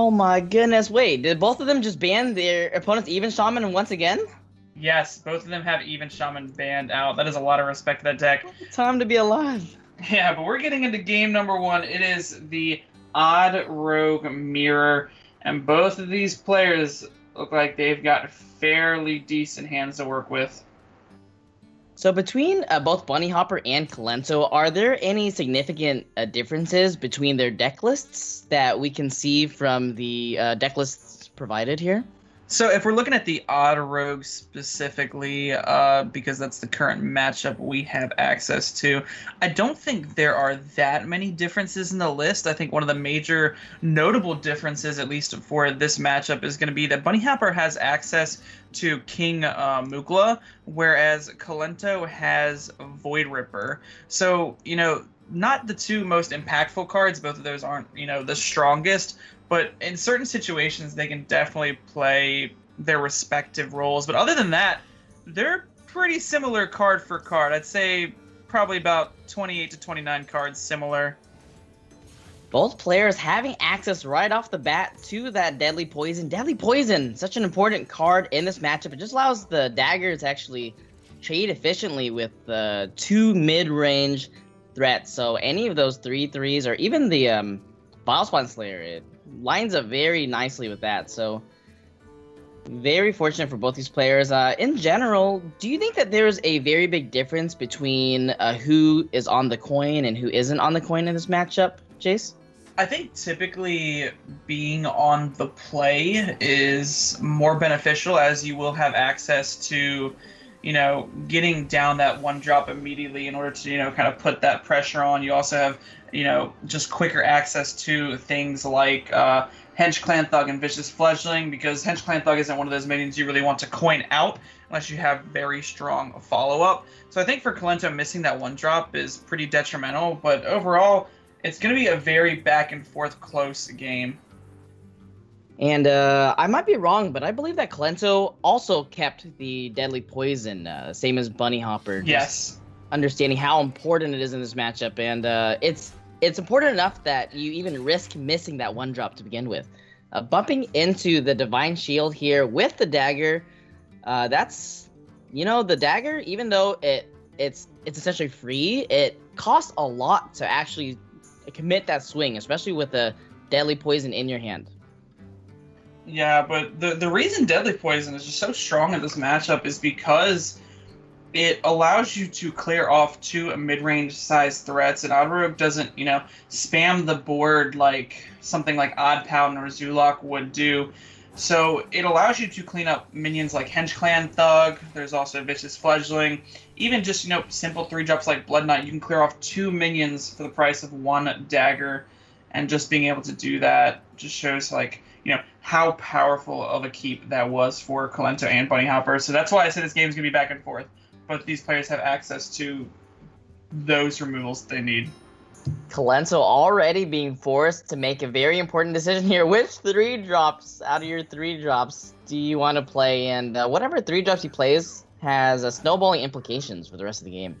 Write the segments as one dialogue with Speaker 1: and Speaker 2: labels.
Speaker 1: Oh my goodness! Wait, did both of them just ban their opponent's even shaman once again?
Speaker 2: Yes, both of them have even shaman banned out. That is a lot of respect to that deck.
Speaker 1: Time to be alive.
Speaker 2: Yeah, but we're getting into game number one. It is the Odd Rogue Mirror, and both of these players look like they've got fairly decent hands to work with.
Speaker 1: So between uh, both Bunny Hopper and Kolento, are there any significant uh, differences between their deck lists that we can see from the uh, deck lists provided here?
Speaker 2: So if we're looking at the odd rogue specifically, uh, because that's the current matchup we have access to, I don't think there are that many differences in the list. I think one of the major notable differences, at least for this matchup, is going to be that Bunny Hopper has access to King uh, Mukla, whereas Kolento has Void Ripper. So you know not the two most impactful cards. Both of those aren't, you know, the strongest, but in certain situations they can definitely play their respective roles. But other than that, they're pretty similar card for card. I'd say probably about 28 to 29 cards similar.
Speaker 1: Both players having access right off the bat to that Deadly Poison. Deadly Poison, such an important card in this matchup. It just allows the daggers to actually trade efficiently with the two mid-range threats. So any of those three threes, or even the um, Vilespine Slayer, it lines up very nicely with that. So very fortunate for both these players. Uh, in general, do you think that there's a very big difference between uh, who is on the coin and who isn't on the coin in this matchup, Jace?
Speaker 2: I think typically being on the play is more beneficial as you will have access to, you know, getting down that one drop immediately in order to, you know, kind of put that pressure on. You also have, you know, just quicker access to things like uh, Hench Clan Thug and Vicious Fledgling because Hench Clan Thug isn't one of those minions you really want to coin out unless you have very strong follow up. So I think for Kolento, missing that one drop is pretty detrimental, but overall, it's going to be a very back and forth close game.
Speaker 1: And uh, I might be wrong, but I believe that Kolento also kept the deadly poison, uh, same as Bunny Hopper.
Speaker 2: Yes.
Speaker 1: Understanding how important it is in this matchup, and uh, it's it's important enough that you even risk missing that one drop to begin with. Uh, bumping into the Divine Shield here with the dagger, uh, that's you know the dagger. Even though it it's it's essentially free, it costs a lot to actually commit that swing, especially with the deadly poison in your hand.
Speaker 2: Yeah, but the the reason deadly poison is just so strong in this matchup is because it allows you to clear off two mid-range size threats, and Rogue doesn't, you know, spam the board like something like Odd Paladin or Zoolock would do. So it allows you to clean up minions like Hench Clan Thug. There's also Vicious Fledgling. Even just you know simple three drops like Blood Knight, you can clear off two minions for the price of one dagger, and just being able to do that just shows like you know how powerful of a keep that was for Kolento and Bunny Hopper. So that's why I said this game's gonna be back and forth both these players have access to those removals they need.
Speaker 1: Kolento already being forced to make a very important decision here. Which three drops out of your three drops do you want to play? And uh, whatever three drops he plays has uh, snowballing implications for the rest of the game.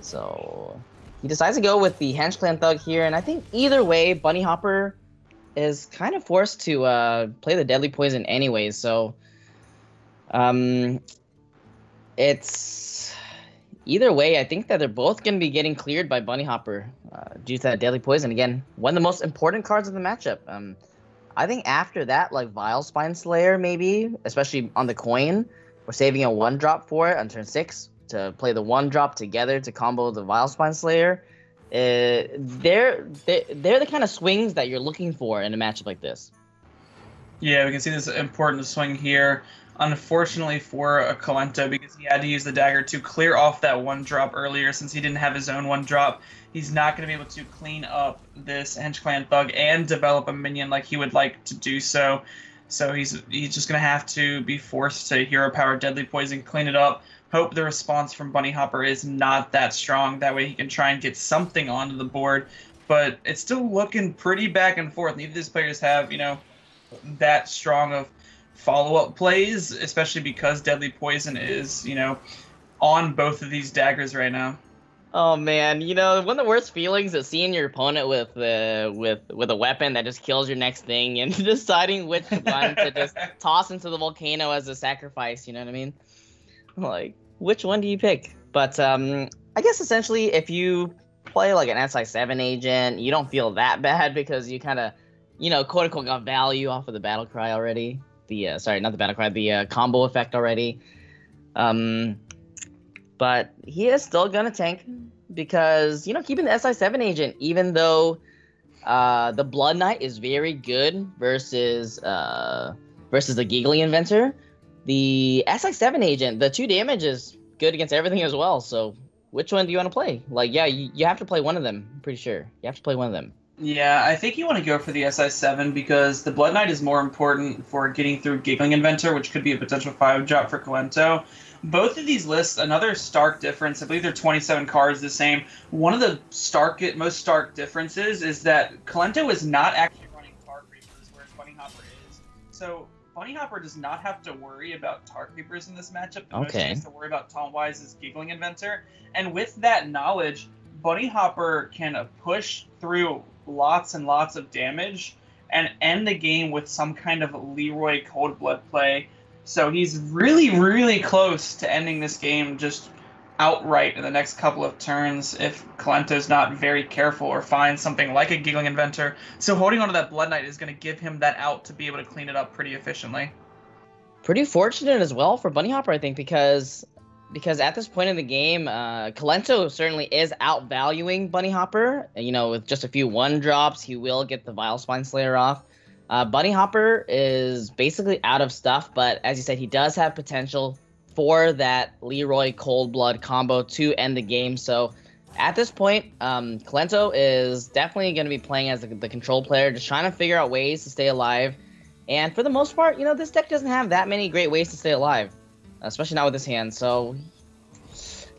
Speaker 1: So he decides to go with the Hench Clan Thug here, and I think either way, Bunny Hopper is kind of forced to uh, play the Deadly Poison anyways. So um, it's either way. I think that they're both going to be getting cleared by Bunny Hopper uh, due to that deadly poison. Again, one of the most important cards of the matchup. Um, I think after that, like Vile Spine Slayer, maybe, especially on the coin, we're saving a one drop for it on turn six to play the one drop together to combo the Vile Spine Slayer. Uh, they're, they're they're the kind of swings that you're looking for in a matchup like this.
Speaker 2: Yeah, we can see this important swing here unfortunately for a Kolento because he had to use the dagger to clear off that one drop earlier since he didn't have his own one drop. He's not going to be able to clean up this Hench Clan Thug and develop a minion like he would like to do so. So he's he's just going to have to be forced to Hero Power Deadly Poison, clean it up. Hope the response from Bunny Hopper is not that strong. That way he can try and get something onto the board. But it's still looking pretty back and forth. Neither of these players have, you know, that strong of follow up plays, especially because Deadly Poison is, you know, on both of these daggers right now.
Speaker 1: Oh man, you know one of the worst feelings is seeing your opponent with uh, with with a weapon that just kills your next thing and deciding which one to just toss into the volcano as a sacrifice. You know what I mean? Like, which one do you pick? But um, I guess essentially, if you play like an SI7 agent, you don't feel that bad because you kind of, you know, quote unquote, got value off of the battle cry already. The uh, sorry, not the battle cry, the uh, combo effect already. Um, but he is still gonna tank because you know keeping the SI7 agent, even though uh, the Blood Knight is very good versus uh, versus the Giggling Inventor, the SI7 agent, the two damage is good against everything as well. So which one do you want to play? Like, yeah, you, you have to play one of them. I'm pretty sure you have to play one of them.
Speaker 2: Yeah, I think you want to go for the SI7 because the Blood Knight is more important for getting through Giggling Inventor, which could be a potential 5 drop for Kolento both of these lists, another stark difference. I believe they're 27 cards the same. One of the stark, most stark differences is that Kolento is not actually running Tar Creepers, whereas Bunny Hopper is. So Bunny Hopper does not have to worry about Tar Creepers in this matchup. The
Speaker 1: okay.
Speaker 2: most he has to worry about Tom Wise's Giggling Inventor. And with that knowledge, Bunny Hopper can push through lots and lots of damage and end the game with some kind of Leeroy Cold Blood play so he's really, really close to ending this game just outright in the next couple of turns if Kolento's not very careful or finds something like a Giggling Inventor. So holding onto that Blood Knight is going to give him that out to be able to clean it up pretty efficiently.
Speaker 1: Pretty fortunate as well for Bunny Hopper, I think, because because at this point in the game, uh, certainly is outvaluing Bunny Hopper. You know, with just a few one drops, he will get the Vile Spine Slayer off. Uh, Bunny Hopper is basically out of stuff, but as you said, he does have potential for that Leeroy Cold Blood combo to end the game. So at this point, um, is definitely going to be playing as the, the, control player, just trying to figure out ways to stay alive. And for the most part, you know, this deck doesn't have that many great ways to stay alive, especially not with his hand. So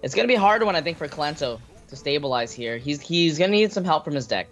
Speaker 1: it's going to be a hard one, I think, for Kolento to stabilize here. He's he's going to need some help from his deck.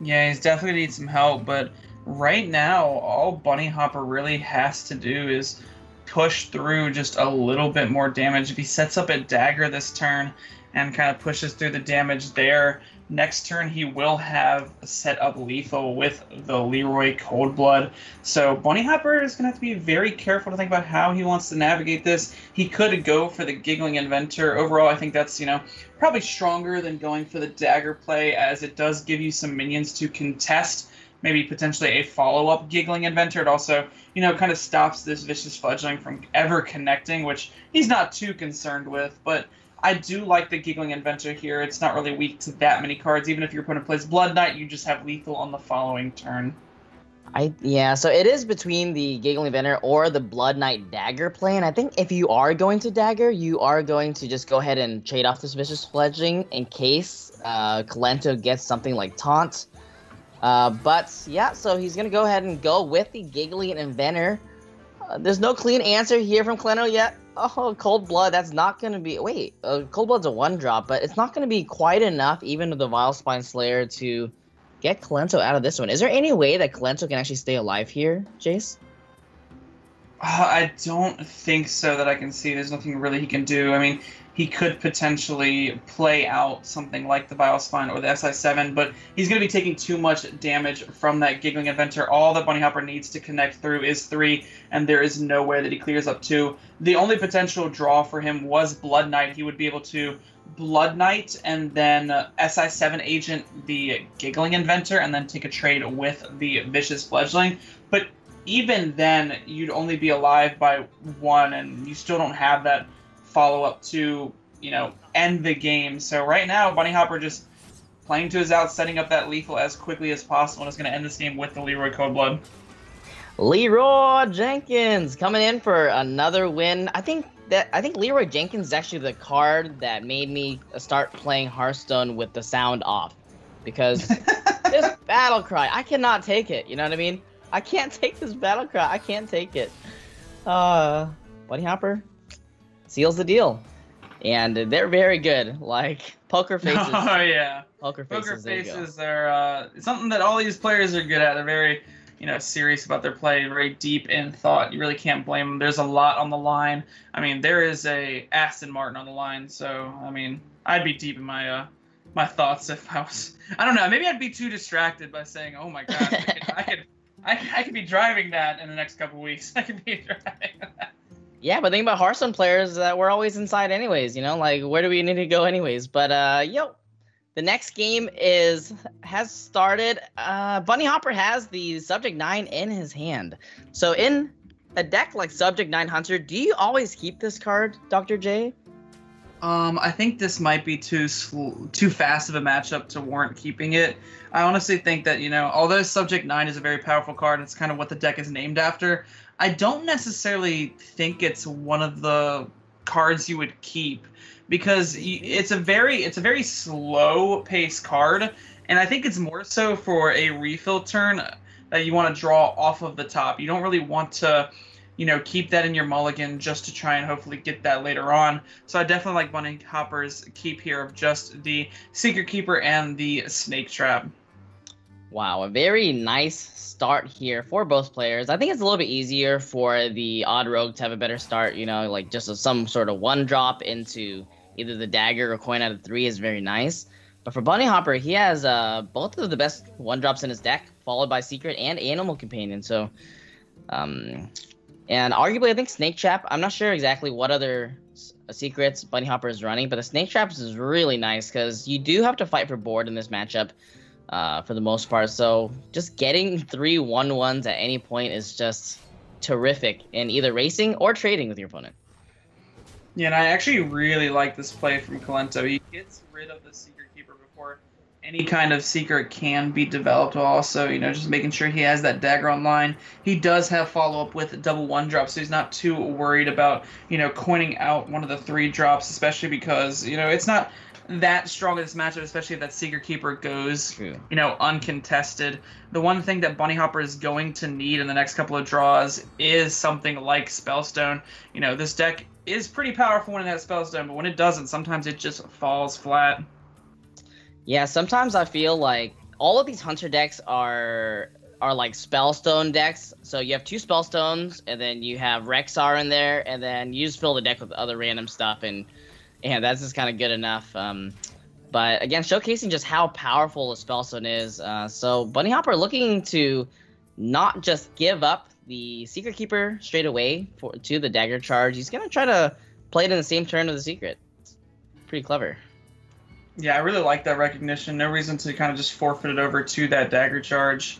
Speaker 2: Yeah, he's definitely gonna need some help, but right now, all Bunny Hopper really has to do is push through just a little bit more damage. If he sets up a dagger this turn and kind of pushes through the damage there, Next turn, he will have set up lethal with the Leeroy Coldblood. So Bunny Hopper is going to have to be very careful to think about how he wants to navigate this. He could go for the Giggling Inventor. Overall, I think that's, you know, probably stronger than going for the Dagger play, as it does give you some minions to contest maybe potentially a follow-up giggling inventor. It also, you know, kind of stops this vicious fledgling from ever connecting, which he's not too concerned with. But I do like the Giggling Inventor here. It's not really weak to that many cards. Even if your opponent plays Blood Knight, you just have lethal on the following turn.
Speaker 1: I yeah, so it is between the Giggling Inventor or the Blood Knight Dagger play, and I think if you are going to Dagger, you are going to just go ahead and trade off this Vicious Fledgling in case uh, Kolento gets something like Taunt. Uh, but yeah, so he's gonna go ahead and go with the Giggling Inventor. Uh, there's no clean answer here from Kolento yet. Oh, Cold Blood, that's not going to be... Wait, uh, Cold Blood's a one drop, but it's not going to be quite enough, even with the Vile Spine Slayer, to get Kolento out of this one. Is there any way that Kolento can actually stay alive here, Jace?
Speaker 2: Uh, I don't think so that I can see. There's nothing really he can do. I mean, he could potentially play out something like the Vile Spine or the SI7, but he's going to be taking too much damage from that Giggling Inventor. All that Bunny Hopper needs to connect through is three, and there is no way that he clears up two. The only potential draw for him was Blood Knight. He would be able to Blood Knight and then uh, SI7 Agent the Giggling Inventor, and then take a trade with the Vicious Fledgling. But even then, you'd only be alive by one, and you still don't have that follow up to you know end the game. So right now, Bunny Hopper just playing to his out, setting up that lethal as quickly as possible, and is going to end this game with the Leeroy Coldblood.
Speaker 1: Leeroy Jenkins coming in for another win. I think that I think Leeroy Jenkins is actually the card that made me start playing Hearthstone with the sound off because this battle cry, I cannot take it. You know what I mean? I can't take this battle cry. I can't take it. Uh, Bunny Hopper, seals the deal. And they're very good. Like poker faces.
Speaker 2: Oh yeah.
Speaker 1: Poker faces.
Speaker 2: Poker faces are uh, something that all these players are good at. They're very you know, serious about their play, very deep in thought. You really can't blame them. There's a lot on the line. I mean, there is a Aston Martin on the line, so I mean, I'd be deep in my uh, my thoughts if I was. I don't know. Maybe I'd be too distracted by saying, "Oh my god, I could, I could, I, I could be driving that in the next couple weeks. I could be driving that."
Speaker 1: Yeah, but think about Hearthstone players that we're always inside anyways, you know, like where do we need to go anyways? But uh yo, the next game is has started. Uh Bunny Hopper has the subject nine in his hand. So in a deck like Subject Nine Hunter, do you always keep this card, Dr. J?
Speaker 2: Um, I think this might be too sl- too fast of a matchup to warrant keeping it. I honestly think that you know, although Subject Nine is a very powerful card, it's kind of what the deck is named after. I don't necessarily think it's one of the cards you would keep because it's a very it's a very slow pace card, and I think it's more so for a refill turn that you want to draw off of the top. You don't really want to you know, keep that in your mulligan just to try and hopefully get that later on. So I definitely like Bunny Hopper's keep here of just the Secret Keeper and the Snake Trap.
Speaker 1: Wow, a very nice start here for both players. I think it's a little bit easier for the Odd Rogue to have a better start, you know, like just some sort of one drop into either the dagger or coin out of three is very nice. But for Bunny Hopper, he has uh, both of the best one drops in his deck, followed by Secret and Animal Companion. So, um, and arguably, I think Snake Trap. I'm not sure exactly what other secrets Bunny Hopper is running, but the Snake Traps is really nice because you do have to fight for board in this matchup uh, for the most part. So just getting three one ones at any point is just terrific in either racing or trading with your opponent.
Speaker 2: Yeah, and I actually really like this play from Kolento. He gets rid of the Secret Keeper before any kind of secret can be developed. Also, you know, just making sure he has that dagger online. He does have follow up with double one drop, so he's not too worried about you know coining out one of the three drops, especially because you know it's not that strong in this matchup, especially if that Secret Keeper goes, True. you know, uncontested. The one thing that Bunny Hopper is going to need in the next couple of draws is something like Spellstone. You know, this deck is pretty powerful when it has Spellstone, but when it doesn't, sometimes it just falls flat.
Speaker 1: Yeah, sometimes I feel like all of these Hunter decks are are like Spellstone decks. So you have two Spellstones, and then you have Rexxar in there, and then you just fill the deck with other random stuff and – and that's just kind of good enough. Um, but again, showcasing just how powerful a Spellstone is. Uh, so Bunny Hopper looking to not just give up the Secret Keeper straight away for, to the Dagger Charge. He's gonna try to play it in the same turn of the Secret. It's pretty clever.
Speaker 2: Yeah, I really like that recognition. No reason to kind of just forfeit it over to that Dagger Charge.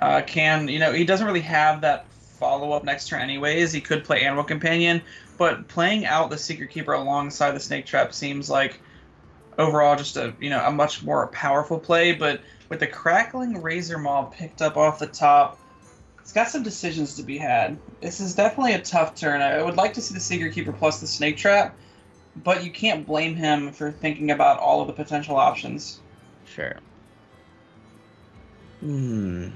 Speaker 2: Uh, can you know he doesn't really have that follow up next turn anyways. He could play Animal Companion, but playing out the Secret Keeper alongside the Snake Trap seems like overall just a you know a much more powerful play. But with the crackling Razor Maw picked up off the top, it's got some decisions to be had. This is definitely a tough turn. I would like to see the Secret Keeper plus the Snake Trap, but you can't blame him for thinking about all of the potential options.
Speaker 1: Sure. Hmm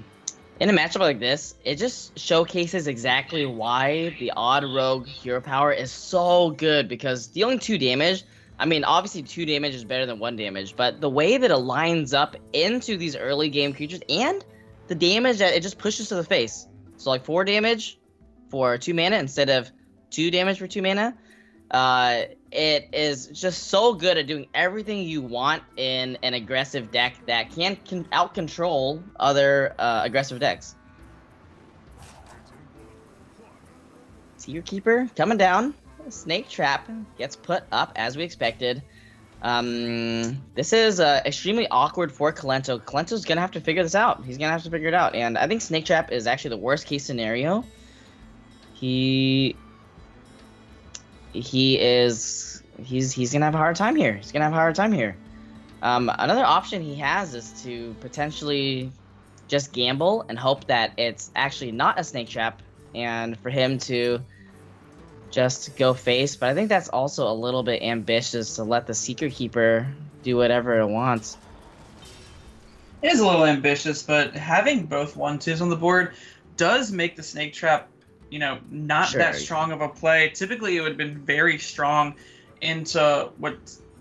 Speaker 1: in a matchup like this, it just showcases exactly why the odd rogue hero power is so good because dealing two damage, I mean, obviously two damage is better than one damage, but the way that it lines up into these early game creatures and the damage that it just pushes to the face. So like four damage for two mana instead of two damage for two mana. Uh, it is just so good at doing everything you want in an aggressive deck that can, can out control other uh, aggressive decks. Seer Keeper coming down. Snake Trap gets put up as we expected. Um, this is uh, extremely awkward for Kolento. Kolento's gonna have to figure this out. He's gonna have to figure it out, and I think Snake Trap is actually the worst case scenario. He he is he's he's gonna have a hard time here. He's gonna have a hard time here. Um, another option he has is to potentially just gamble and hope that it's actually not a snake trap, and for him to just go face. But I think that's also a little bit ambitious to let the secret keeper do whatever it wants.
Speaker 2: It is a little ambitious, but having both one twos on the board does make the snake trap you know, not sure. that strong of a play. Typically, it would have been very strong into what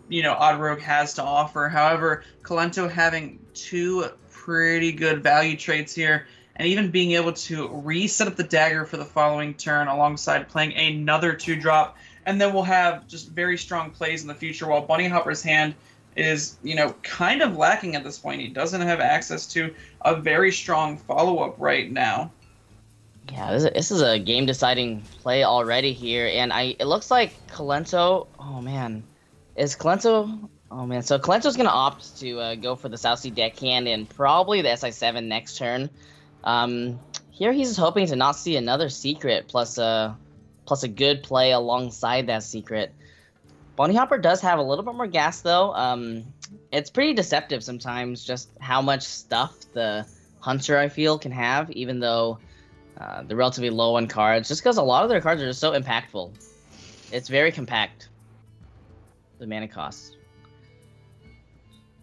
Speaker 2: you know Odd Rogue has to offer. However, Kolento having two pretty good value traits here and even being able to reset up the dagger for the following turn alongside playing another two drop. And then we'll have just very strong plays in the future while Bunny Hopper's hand is, you know, kind of lacking at this point. He doesn't have access to a very strong follow up right now.
Speaker 1: Yeah, this is, this is a game deciding play already here. And I it looks like Kolento. Oh, man. Is Kolento Oh man, so Kolento's gonna opt to uh, go for the South Sea deckhand and probably the SI7 next turn. Um, here he's hoping to not see another secret plus a plus a good play alongside that secret. Bunny Hopper does have a little bit more gas though. Um, it's pretty deceptive sometimes just how much stuff the Hunter I feel can have, even though uh, they're relatively low on cards. Just because a lot of their cards are just so impactful. It's very compact. The mana costs.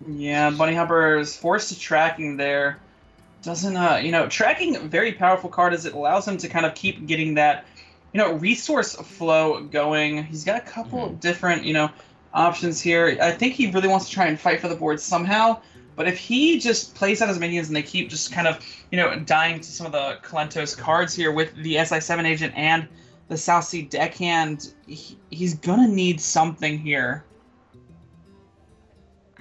Speaker 2: Yeah, Bunny Hopper is forced to tracking there doesn't uh you know tracking very powerful card as it allows him to kind of keep getting that you know resource flow going he's got a couple mm-hmm. different you know options here i think he really wants to try and fight for the board somehow but if he just plays out his minions and they keep just kind of you know dying to some of the Kolento's cards here with the si7 agent and the south sea deckhand he, he's gonna need something here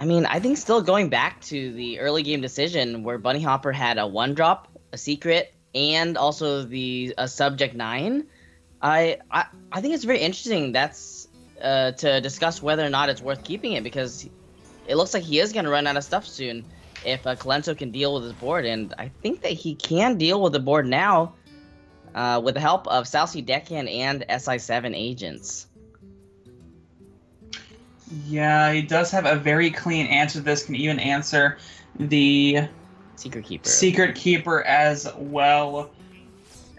Speaker 1: I mean, I think still going back to the early game decision where Bunny Hopper had a one drop, a secret, and also the a subject nine. I I, I think it's very interesting. That's uh, to discuss whether or not it's worth keeping it because it looks like he is going to run out of stuff soon. If uh, Kolento can deal with his board, and I think that he can deal with the board now, uh, with the help of South Sea Deckhand and SI7 agents.
Speaker 2: Yeah, he does have a very clean answer to this. Can even answer the
Speaker 1: Secret Keeper.
Speaker 2: Secret Keeper as well.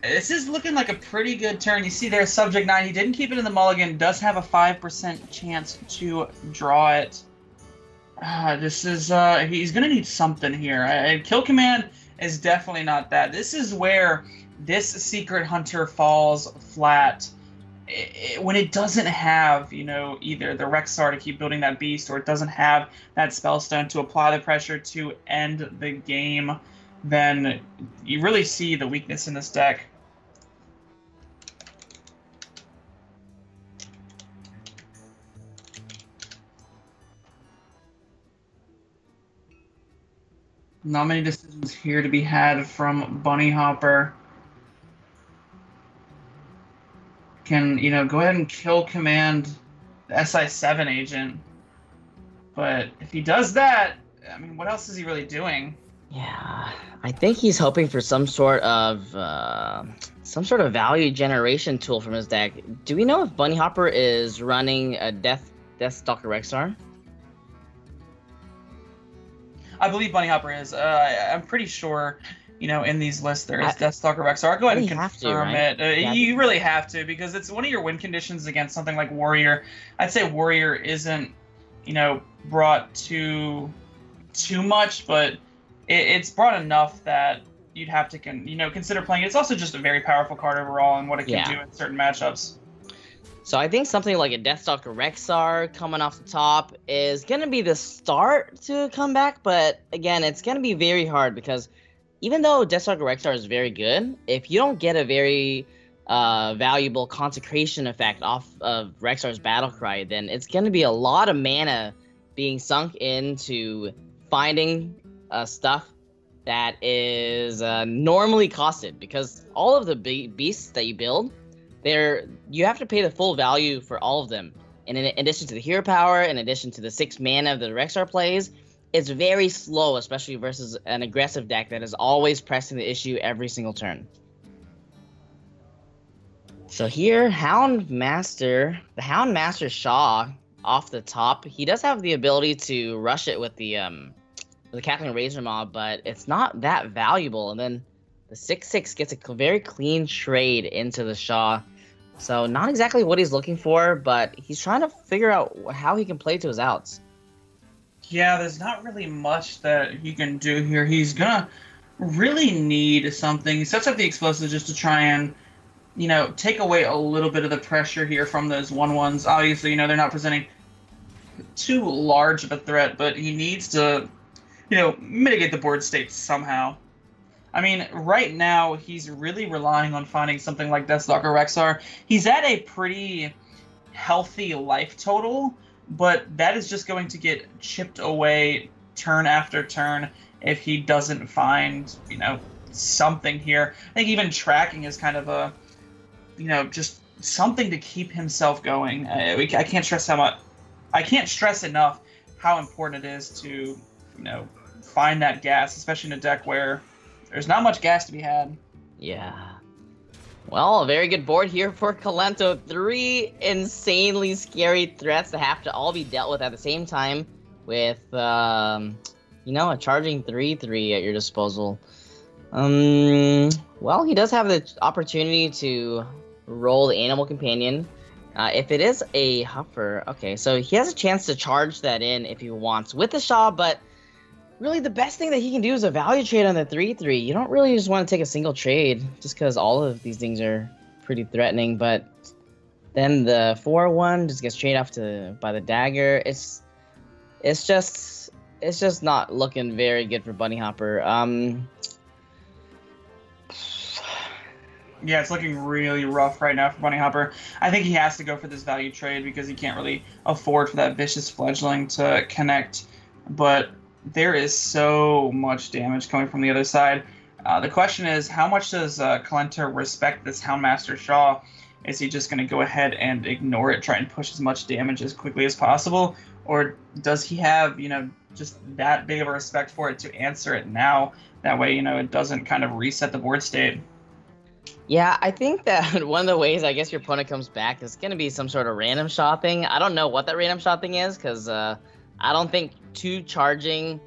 Speaker 2: This is looking like a pretty good turn. You see there, Subject 9. He didn't keep it in the mulligan. Does have a 5% chance to draw it. Uh, this is, uh, he's to need something here. Uh, Kill Command is definitely not that. This is where this Secret Hunter falls flat it, when it doesn't have, you know, either the Rexxar to keep building that beast or it doesn't have that Spellstone to apply the pressure to end the game, then you really see the weakness in this deck. Not many decisions here to be had from Bunny Hopper. can you know go ahead and kill command the SI7 agent. But if he does that, I mean, what else is he really doing?
Speaker 1: Yeah, I think he's hoping for some sort of uh, some sort of value generation tool from his deck. Do we know if Bunny Hopper is running a Death Death Stalker Rexxar?
Speaker 2: I believe Bunny Hopper is. Uh, I'm pretty sure you know, in these lists there is Deathstalker Rexxar. I'll go ahead and confirm to, right? it. Uh, yeah. You really have to because it's one of your win conditions against something like Warrior. I'd say Warrior isn't, you know, brought too too much, but it, it's brought enough that you'd have to, con- you know, consider playing. It. It's also just a very powerful card overall and what it can yeah. do in certain matchups.
Speaker 1: So I think something like a Deathstalker Rexxar coming off the top is gonna be the start to come back, but again, it's gonna be very hard because even though Deathstalker Rexxar is very good, if you don't get a very uh, valuable consecration effect off of Rexxar's battle cry, then it's going to be a lot of mana being sunk into finding uh, stuff that is uh, normally costed because all of the be- beasts that you build, they're you have to pay the full value for all of them. And in addition to the hero power, in addition to the six mana of the Rexxar plays, it's very slow, especially versus an aggressive deck that is always pressing the issue every single turn. So here, Hound Master, the Hound Master Shaw off the top, he does have the ability to rush it with the um the Cackling Razor Maw, but it's not that valuable. And then the 6-6 gets a very clean trade into the Shaw. So not exactly what he's looking for, but he's trying to figure out how he can play to his outs.
Speaker 2: Yeah, there's not really much that he can do here. He's gonna really need something. He sets up the explosives just to try and, you know, take away a little bit of the pressure here from those one ones. Obviously, you know, they're not presenting too large of a threat, but he needs to, you know, mitigate the board state somehow. I mean, right now he's really relying on finding something like Deathstalker Rexxar. He's at a pretty healthy life total, but that is just going to get chipped away turn after turn if he doesn't find, you know, something here. I think even tracking is kind of a, you know, just something to keep himself going. I, I can't stress how much, I can't stress enough how important it is to, you know, find that gas, especially in a deck where there's not much gas to be had.
Speaker 1: Yeah. Well, a very good board here for Kolento. Three insanely scary threats that have to all be dealt with at the same time with, um, you know, a charging 3-3 at your disposal. Um, well, he does have the opportunity to roll the Animal Companion. Uh, if it is a Huffer, okay, so he has a chance to charge that in if he wants with the Shaw, but really the best thing that he can do is a value trade on the 3-3. You don't really just want to take a single trade just because all of these things are pretty threatening, but then the 4-1 just gets traded off to by the dagger. It's it's just it's just not looking very good for Bunny Hopper. Um
Speaker 2: Yeah, it's looking really rough right now for Bunny Hopper. I think he has to go for this value trade because he can't really afford for that vicious fledgling to connect. But there is so much damage coming from the other side. Uh, the question is, how much does uh, Kolento respect this Houndmaster Shaw? Is he just going to go ahead and ignore it, try and push as much damage as quickly as possible, or does he have, you know, just that big of a respect for it to answer it now? That way, you know, it doesn't kind of reset the board state.
Speaker 1: Yeah, I think that one of the ways I guess your opponent comes back is going to be some sort of random shot thing. I don't know what that random shot thing is because uh, I don't think two charging,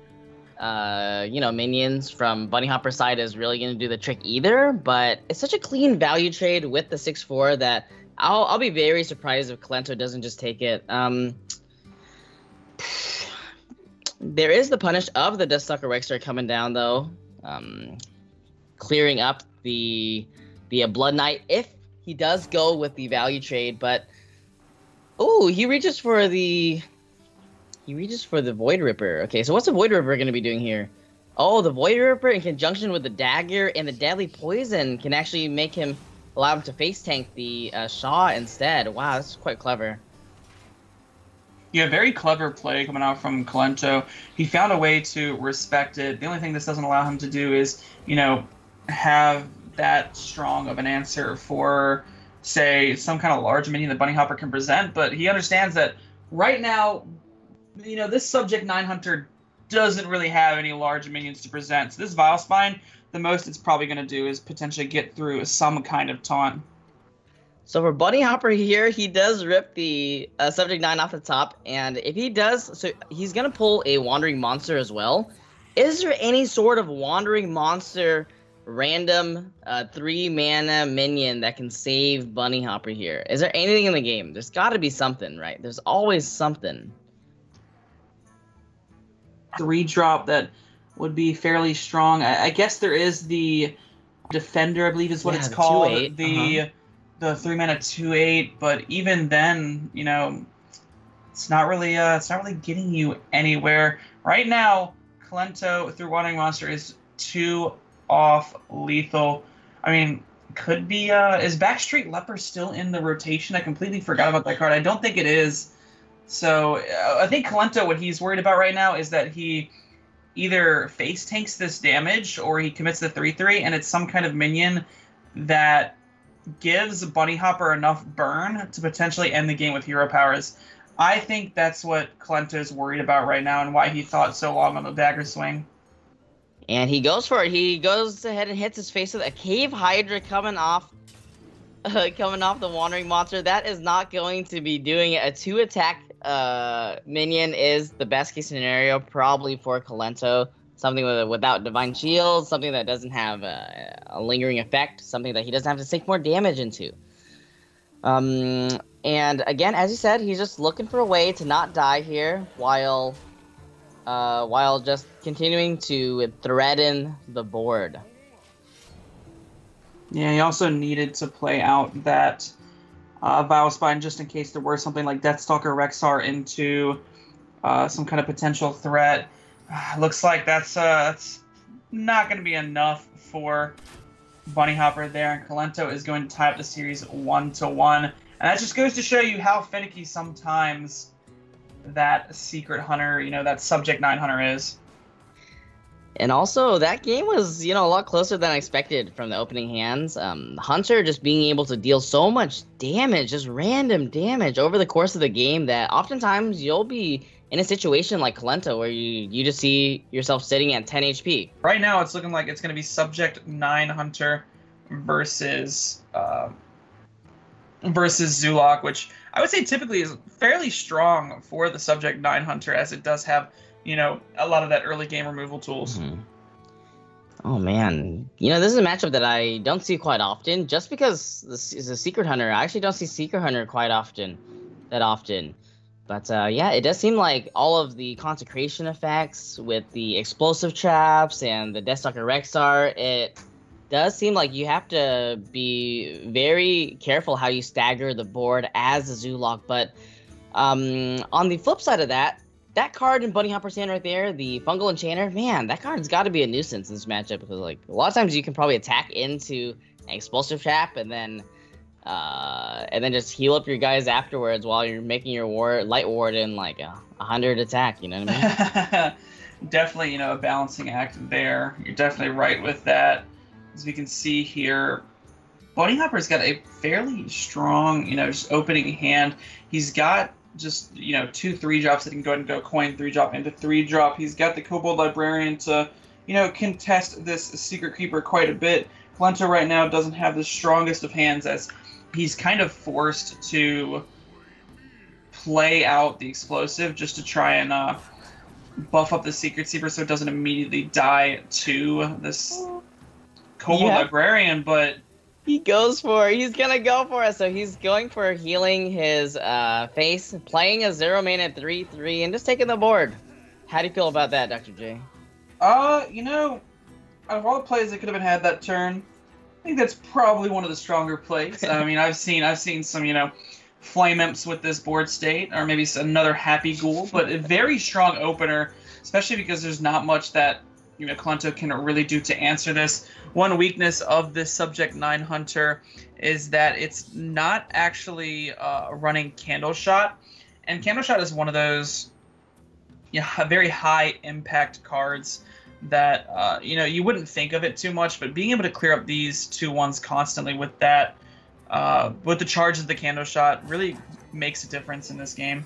Speaker 1: uh, you know, minions from Bunny Hopper side is really going to do the trick either. But it's such a clean value trade with the six four that I'll I'll be very surprised if Kolento doesn't just take it. Um, there is the punish of the Deathstalker Rexxar coming down though, um, clearing up the the uh, Blood Knight if he does go with the value trade. But oh, he reaches for the he reaches for the Void Ripper. Okay, so what's the Void Ripper going to be doing here? Oh, the Void Ripper in conjunction with the dagger and the deadly poison can actually make him allow him to face tank the uh, Shaw instead. Wow, that's quite clever.
Speaker 2: Yeah, very clever play coming out from Kolento. He found a way to respect it. The only thing this doesn't allow him to do is, you know, have that strong of an answer for, say, some kind of large minion that Bunny Hopper can present. But he understands that right now, you know, this Subject 9 Hunter doesn't really have any large minions to present. So this Vile Spine, the most it's probably going to do is potentially get through some kind of taunt.
Speaker 1: So for Bunny Hopper here, he does rip the uh, Subject 9 off the top, and if he does, so he's going to pull a Wandering Monster as well. Is there any sort of Wandering Monster random uh, three mana minion that can save Bunny Hopper here? Is there anything in the game? There's got to be something, right? There's always something
Speaker 2: three drop that would be fairly strong. I, I guess there is the defender, I believe is what
Speaker 1: Yeah,
Speaker 2: it's
Speaker 1: the
Speaker 2: called.
Speaker 1: 2/8,
Speaker 2: The
Speaker 1: uh-huh.
Speaker 2: the three mana two eight, but even then, you know, it's not really uh it's not really getting you anywhere. Right now, Kolento through Wandering Monster is two off lethal. I mean, could be uh is Backstreet Leper still in the rotation? I completely forgot about that card. I don't think it is. So uh, I think Kolento, what he's worried about right now is that he either face tanks this damage or he commits the 3 3, and it's some kind of minion that gives Bunny Hopper enough burn to potentially end the game with hero powers. I think that's what Kolento is worried about right now and why he thought so long on the dagger swing.
Speaker 1: And he goes for it. He goes ahead and hits his face with a Cave Hydra coming off uh, coming off the Wandering Monster. That is not going to be doing. A two attack uh, minion is the best case scenario probably for Kolento. Something with, without Divine Shield, something that doesn't have a, a lingering effect, something that he doesn't have to sink more damage into. Um, and again, as you said, he's just looking for a way to not die here while uh, while just continuing to threaten the board.
Speaker 2: Yeah, he also needed to play out that uh, Vile Spine just in case there were something like Deathstalker Rexxar into uh, some kind of potential threat. looks like that's uh, that's not going to be enough for Bunny Hopper there, and Kolento is going to tie up the series one to one. And that just goes to show you how finicky sometimes that secret hunter, you know, that subject nine hunter is.
Speaker 1: And also, that game was, you know, a lot closer than I expected from the opening hands. Um, Hunter just being able to deal so much damage, just random damage over the course of the game that oftentimes you'll be in a situation like Kolento where you, you just see yourself sitting at 10 HP.
Speaker 2: Right now, it's looking like it's going to be Subject 9 Hunter versus uh, versus Zoolock, which I would say typically is fairly strong for the Subject 9 Hunter as it does have – you know, a lot of that early game removal tools. Mm-hmm.
Speaker 1: Oh man, you know this is a matchup that I don't see quite often. Just because this is a secret hunter, I actually don't see secret hunter quite often, that often. But uh, yeah, it does seem like all of the consecration effects with the explosive traps and the Deathstalker Rexxar, it does seem like you have to be very careful how you stagger the board as a Zoolock. But um, on the flip side of that, that card in Bunny Hopper's hand right there, the Fungal Enchanter, man, that card's got to be a nuisance in this matchup because like a lot of times you can probably attack into an explosive trap and then uh, and then just heal up your guys afterwards while you're making your war light warden like a, hundred attack. You know what I
Speaker 2: mean? definitely, you know, a balancing act there. You're definitely right with that. As we can see here, Bunny Hopper's got a fairly strong, you know, just opening hand. He's got just you know two three drops that can go ahead and go coin three drop into three drop. He's got the Kobold Librarian to you know contest this Secret Keeper quite a bit. Kolento right now doesn't have the strongest of hands as he's kind of forced to play out the explosive just to try and uh, buff up the Secret Keeper so it doesn't immediately die to this Kobold yeah. Librarian, but
Speaker 1: he goes for he's gonna go for it. So he's going for healing his uh, face, playing a zero man at three three, and just taking the board. How do you feel about that, Dr. J?
Speaker 2: Uh, you know, out of all the plays that could have been had that turn, I think that's probably one of the stronger plays. I mean, I've seen I've seen some, you know, flame imps with this board state, or maybe another happy ghoul, but a very strong opener, especially because there's not much that you know Kolento can really do to answer this. One weakness of this Subject 9 Hunter is that it's not actually uh, running Candle Shot, and Candle Shot is one of those yeah, very high impact cards that uh, you know you wouldn't think of it too much, but being able to clear up these two ones constantly with that, uh, with the charge of the Candle Shot, really makes a difference in this game.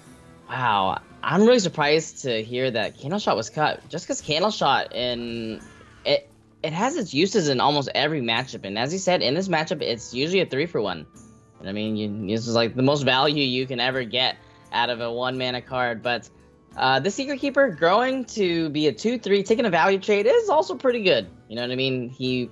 Speaker 1: Wow, I'm really surprised to hear that Candle Shot was cut. Just because Candle Shot in it it has its uses in almost every matchup, and as you said, in this matchup, it's usually a three for one. I mean, you, this is like the most value you can ever get out of a one mana card. But uh, the Secret Keeper growing to be a two three, taking a value trade is also pretty good. You know what I mean? He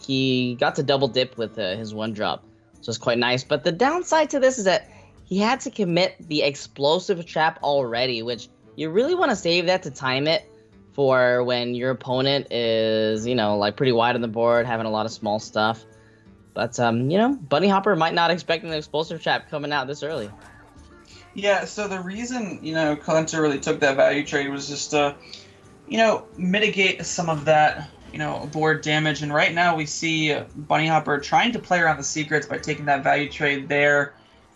Speaker 1: he got to double dip with uh, his one drop, so it's quite nice. But the downside to this is that he had to commit the explosive trap already, which you really want to save that to time it for when your opponent is, you know, like pretty wide on the board, having a lot of small stuff. But um, you know, Bunny Hopper might not expect an explosive trap coming out this early.
Speaker 2: Yeah, so the reason, you know, Kolento really took that value trade was just to, you know, mitigate some of that, you know, board damage. And right now we see Bunny Hopper trying to play around the secrets by taking that value trade there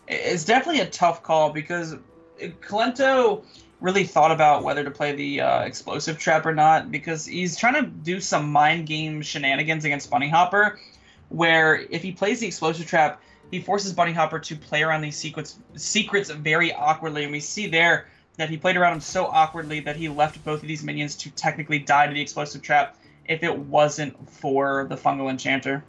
Speaker 2: it's definitely a tough call because Kolento really thought about whether to play the uh, explosive trap or not because he's trying to do some mind game shenanigans against Bunny Hopper, where if he plays the explosive trap, he forces Bunny Hopper to play around these secrets secrets very awkwardly, and we see there that he played around them so awkwardly that he left both of these minions to technically die to the explosive trap if it wasn't for the fungal enchanter.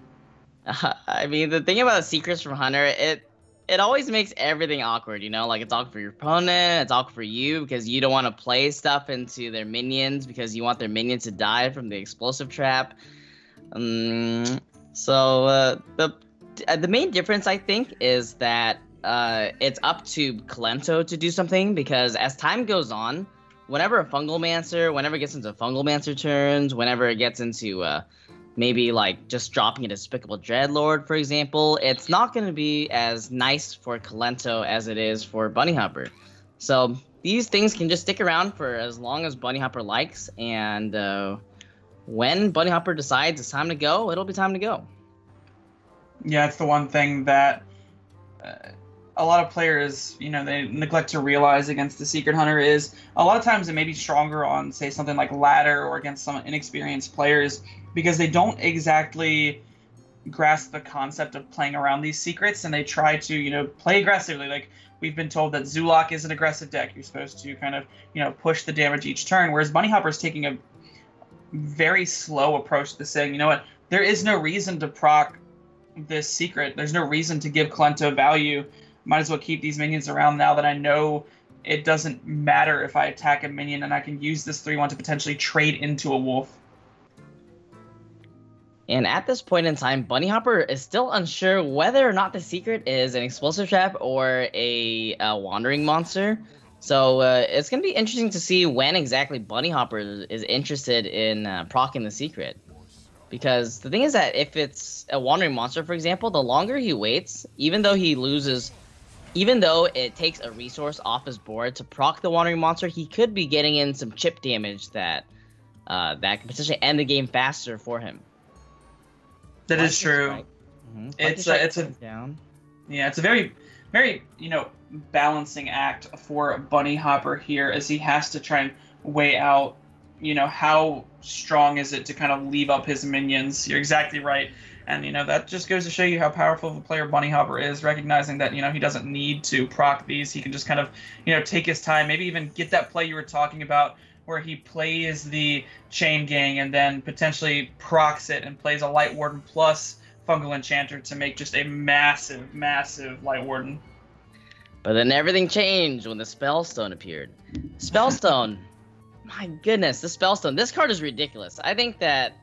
Speaker 1: Uh, I mean, the thing about secrets from Hunter, it it always makes everything awkward, you know? Like it's awkward for your opponent, it's awkward for you because you don't want to play stuff into their minions because you want their minions to die from the explosive trap. Um, so uh, the uh, the main difference I think is that uh, it's up to Kolento to do something because as time goes on, whenever a fungal mancer, whenever it gets into fungal mancer turns, whenever it gets into uh, maybe like just dropping a Despicable Dreadlord, for example, it's not going to be as nice for Kolento as it is for Bunny Hopper. So these things can just stick around for as long as Bunny Hopper likes, and uh, when Bunny Hopper decides it's time to go, it'll be time to go.
Speaker 2: Yeah, it's the one thing that uh, a lot of players, you know, they neglect to realize against the Secret Hunter is a lot of times it may be stronger on, say, something like ladder or against some inexperienced players because they don't exactly grasp the concept of playing around these secrets and they try to, you know, play aggressively. Like we've been told that Zoolock is an aggressive deck. You're supposed to kind of, you know, push the damage each turn, whereas Bunny Hopper is taking a very slow approach to saying, you know what, there is no reason to proc this secret. There's no reason to give Kolento value might as well keep these minions around now that I know it doesn't matter if I attack a minion and I can use this 3-1 to potentially trade into a wolf.
Speaker 1: And at this point in time, Bunny Hopper is still unsure whether or not the secret is an explosive trap or a, a wandering monster. So uh, it's going to be interesting to see when exactly Bunny Hopper is interested in uh, procking the secret. Because the thing is that if it's a wandering monster, for example, the longer he waits, even though he loses even though it takes a resource off his board to proc the Wandering Monster, he could be getting in some chip damage that uh, that could potentially end the game faster for him.
Speaker 2: That is true. Mm-hmm. It's a, it's a down. Yeah, it's a very very you know balancing act for Bunny Hopper here as he has to try and weigh out you know how strong is it to kind of leave up his minions. You're exactly right. And you know that just goes to show you how powerful of a player Bunny Hopper is, recognizing that you know he doesn't need to proc these. He can just kind of you know take his time, maybe even get that play you were talking about, where he plays the chain gang and then potentially procs it and plays a Light Warden plus Fungal Enchanter to make just a massive, massive Light Warden.
Speaker 1: But then everything changed when the Spellstone appeared. Spellstone, my goodness, the Spellstone. This card is ridiculous. I think that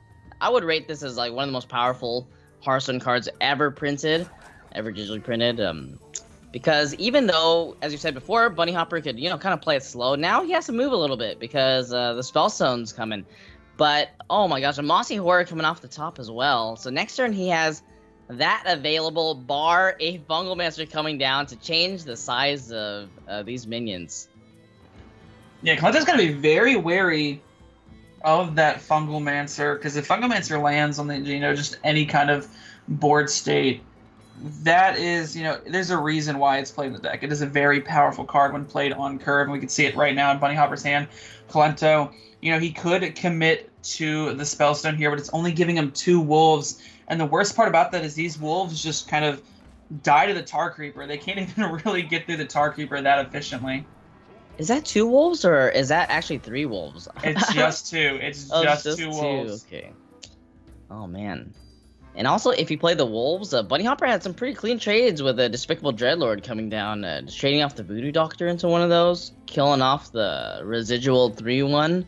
Speaker 1: I would rate this as like one of the most powerful Hearthstone cards ever printed, ever digitally printed. Um, because even though, as you said before, Bunny Hopper could you know kind of play it slow, now he has to move a little bit because uh, the Spellstone's coming. But oh my gosh, a Mossy Horror coming off the top as well. So next turn he has that available, bar a Fungalmancer coming down to change the size of uh, these minions.
Speaker 2: Yeah, Kolento's gonna be very wary of that fungal mancer because if fungal mancer lands on the you know just any kind of board state that is you know there's a reason why it's played in the deck. It is a very powerful card when played on curve and we can see it right now in bunny hopper's hand. Kolento, you know he could commit to the spellstone here but it's only giving him two wolves. And the worst part about that is these wolves just kind of die to the tar creeper. They can't even really get through the tar creeper that efficiently
Speaker 1: is that two wolves or is that actually three wolves?
Speaker 2: It's just two. It's oh, just, just, two wolves.
Speaker 1: Two. Okay. Oh man. And also, if you play the wolves, uh, Bunny Hopper had some pretty clean trades with a Despicable Dreadlord coming down, uh, trading off the Voodoo Doctor into one of those, killing off the residual three one.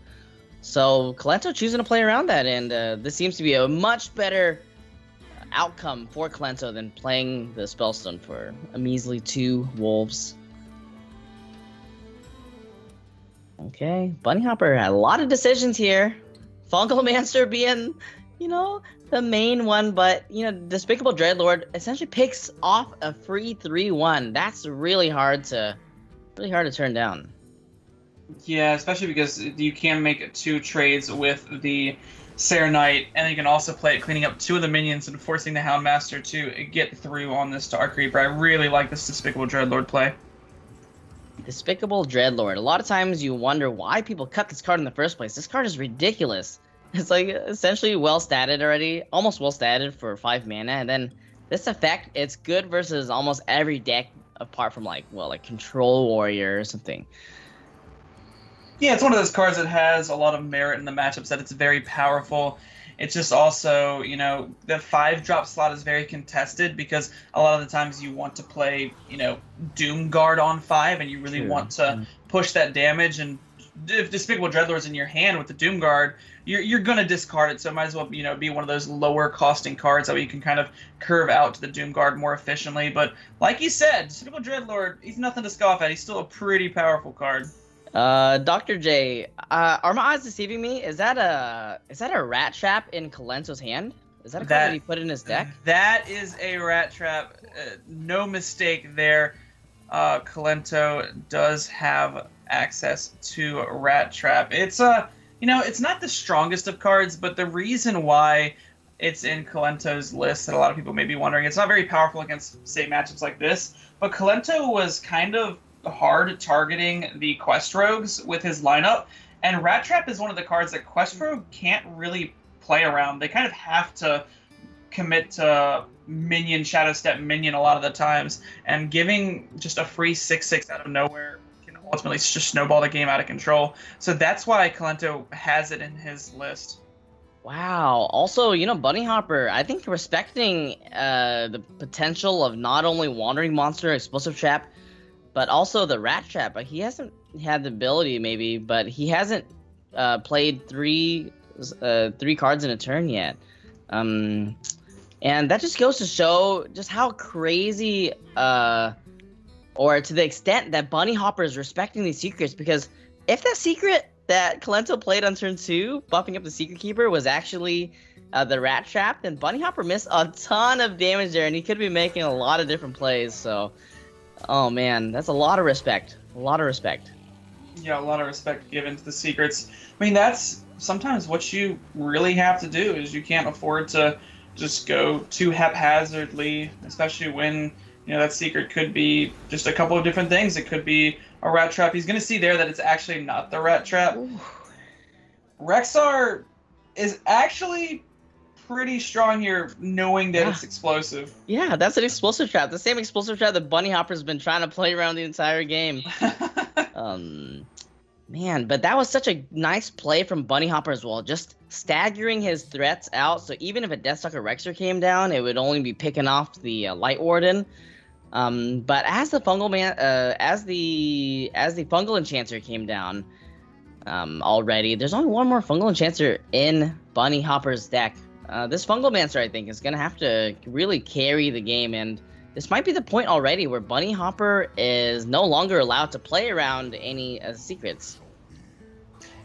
Speaker 1: So Kolento choosing to play around that, and uh, this seems to be a much better outcome for Kolento than playing the Spellstone for a measly two wolves. Okay, Bunny Hopper a lot of decisions here. Fungalmancer being, you know, the main one, but you know, Despicable Dreadlord essentially picks off a free three-one. That's really hard to, really hard to turn down.
Speaker 2: Yeah, especially because you can make two trades with the Knight, and you can also play it cleaning up two of the minions and forcing the Houndmaster to get through on this Tar Creeper. I really like this Despicable Dreadlord play.
Speaker 1: Despicable Dreadlord. A lot of times you wonder why people cut this card in the first place. This card is ridiculous. It's like essentially well statted already, almost well statted for five mana, and then this effect it's good versus almost every deck apart from like well like Control Warrior or something.
Speaker 2: Yeah, it's one of those cards that has a lot of merit in the matchups. That it's very powerful it's just also, you know, the five drop slot is very contested because a lot of the times you want to play, you know, Doom Guard on five and you really want to mm-hmm. push that damage. And if Despicable Dreadlord's in your hand with the Doom Guard, you're, you're going to discard it. So it might as well, you know, be one of those lower costing cards that you can kind of curve out to the Doom Guard more efficiently. But like you said, Despicable Dreadlord, he's nothing to scoff at. He's still a pretty powerful card.
Speaker 1: Uh, Dr. J, uh, are my eyes deceiving me? Is that a is that a rat trap in Kolento's hand? Is that a card that, that he put in his deck?
Speaker 2: That is a rat trap. Uh, no mistake there. Uh, Kolento does have access to rat trap. It's a uh, you know, it's not the strongest of cards, but the reason why it's in Kolento's list that a lot of people may be wondering, it's not very powerful against, say, matchups like this, but Kolento was kind of hard targeting the Quest Rogues with his lineup, and Rat Trap is one of the cards that Quest Rogue can't really play around. They kind of have to commit to minion shadow step minion a lot of the times and giving just a free 6-6 out of nowhere can ultimately just snowball the game out of control so that's why Kolento has it in his list
Speaker 1: Wow. Also, you know, Bunny Hopper, I think respecting uh, the potential of not only Wandering Monster, Explosive Trap, but also the Rat Trap. But he hasn't had the ability, maybe, but he hasn't uh, played three uh, three cards in a turn yet. Um, and that just goes to show just how crazy, uh, or to the extent that Bunny Hopper is respecting these secrets. Because if that secret that Kolento played on turn two, buffing up the Secret Keeper, was actually uh, the Rat Trap, then Bunny Hopper missed a ton of damage there, and he could be making a lot of different plays. So, oh man, that's a lot of respect. A lot of respect.
Speaker 2: Yeah, a lot of respect given to the secrets. I mean, that's sometimes what you really have to do is you can't afford to just go too haphazardly, especially when you know that secret could be just a couple of different things. It could be a rat trap. He's gonna see there that it's actually not the rat trap. Ooh. Rexxar is actually pretty strong here, knowing that yeah. it's explosive.
Speaker 1: Yeah, that's an explosive trap. The same explosive trap that Bunny Hopper's been trying to play around the entire game. um, Man, but that was such a nice play from Bunny Hopper as well. Just staggering his threats out, so even if a Deathstalker Rexxar came down, it would only be picking off the uh, Light Warden. Um, but as the fungal man, uh, as the as the fungal enchanter came down, um, already, there's only one more fungal enchanter in Bunny Hopper's deck. Uh, this fungal mancer, I think, is gonna have to really carry the game and this might be the point already where Bunny Hopper is no longer allowed to play around any uh, secrets.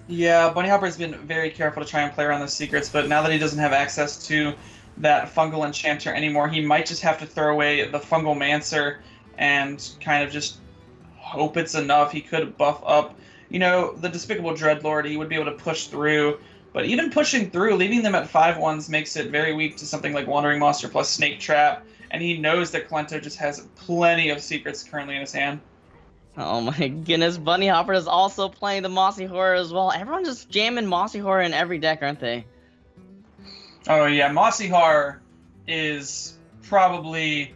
Speaker 2: Yeah, Bunny Hopper has been very careful to try and play around the secrets, but now that he doesn't have access to that fungal enchanter anymore, he might just have to throw away the fungal mancer and kind of just hope it's enough. He could buff up, you know, the despicable dreadlord. He would be able to push through, but even pushing through, leaving them at five ones makes it very weak to something like Wandering Monster plus Snake Trap and he knows that Kolento just has plenty of secrets currently in his hand.
Speaker 1: Oh my goodness, Bunny Hopper is also playing the Mossy Horror as well. Everyone's just jamming Mossy Horror in every deck, aren't they?
Speaker 2: Oh yeah, Mossy Horror is probably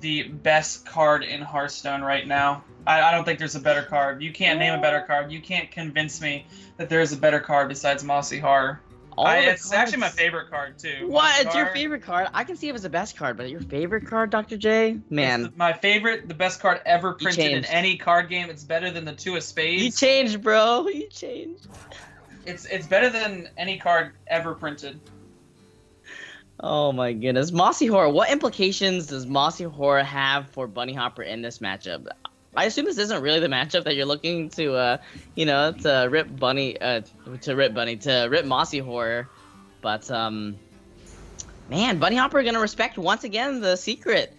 Speaker 2: the best card in Hearthstone right now. I, I don't think there's a better card. You can't name a better card. You can't convince me that there is a better card besides Mossy Horror. I, it's cards... actually my favorite card too.
Speaker 1: What? It's your favorite card? I can see it it's the best card, but your favorite card, Dr. J? Man.
Speaker 2: The, my favorite, the best card ever printed in any card game. It's better than the two of spades.
Speaker 1: You changed, bro. You changed.
Speaker 2: It's it's better than any card ever printed.
Speaker 1: Oh my goodness. Mossy Horror, what implications does Mossy Horror have for Bunny Hopper in this matchup? I assume this isn't really the matchup that you're looking to, uh, you know, to rip Bunny, uh, to rip Bunny, to rip Mossy Horror. But, um, man, Bunny Hopper gonna respect once again the secret.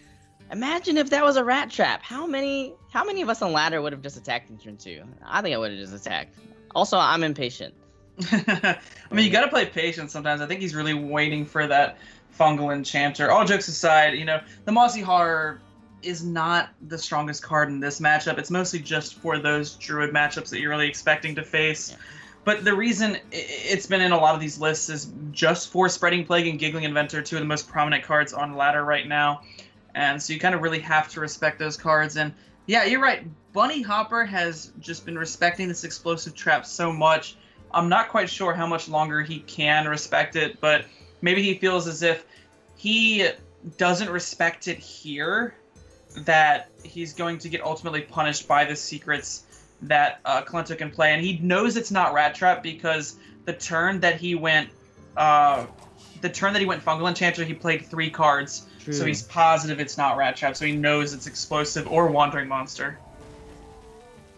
Speaker 1: Imagine if that was a rat trap. How many, how many of us on ladder would have just attacked in turn two? I think I would have just attacked. Also, I'm impatient.
Speaker 2: I mean, you gotta play patient sometimes. I think he's really waiting for that fungal enchanter. All jokes aside, you know, the Mossy Horror is not the strongest card in this matchup. It's mostly just for those druid matchups that you're really expecting to face. Yeah. But the reason it's been in a lot of these lists is just for Spreading Plague and Giggling Inventor, two of the most prominent cards on ladder right now. And so you kind of really have to respect those cards. And yeah, you're right. Bunny Hopper has just been respecting this explosive trap so much. I'm not quite sure how much longer he can respect it, but maybe he feels as if he doesn't respect it here that he's going to get ultimately punished by the secrets that uh, Kolento can play, and he knows it's not Rat Trap because the turn that he went, uh, the turn that he went Fungal Enchanter, he played three cards, True. so he's positive it's not Rat Trap, so he knows it's Explosive or Wandering Monster.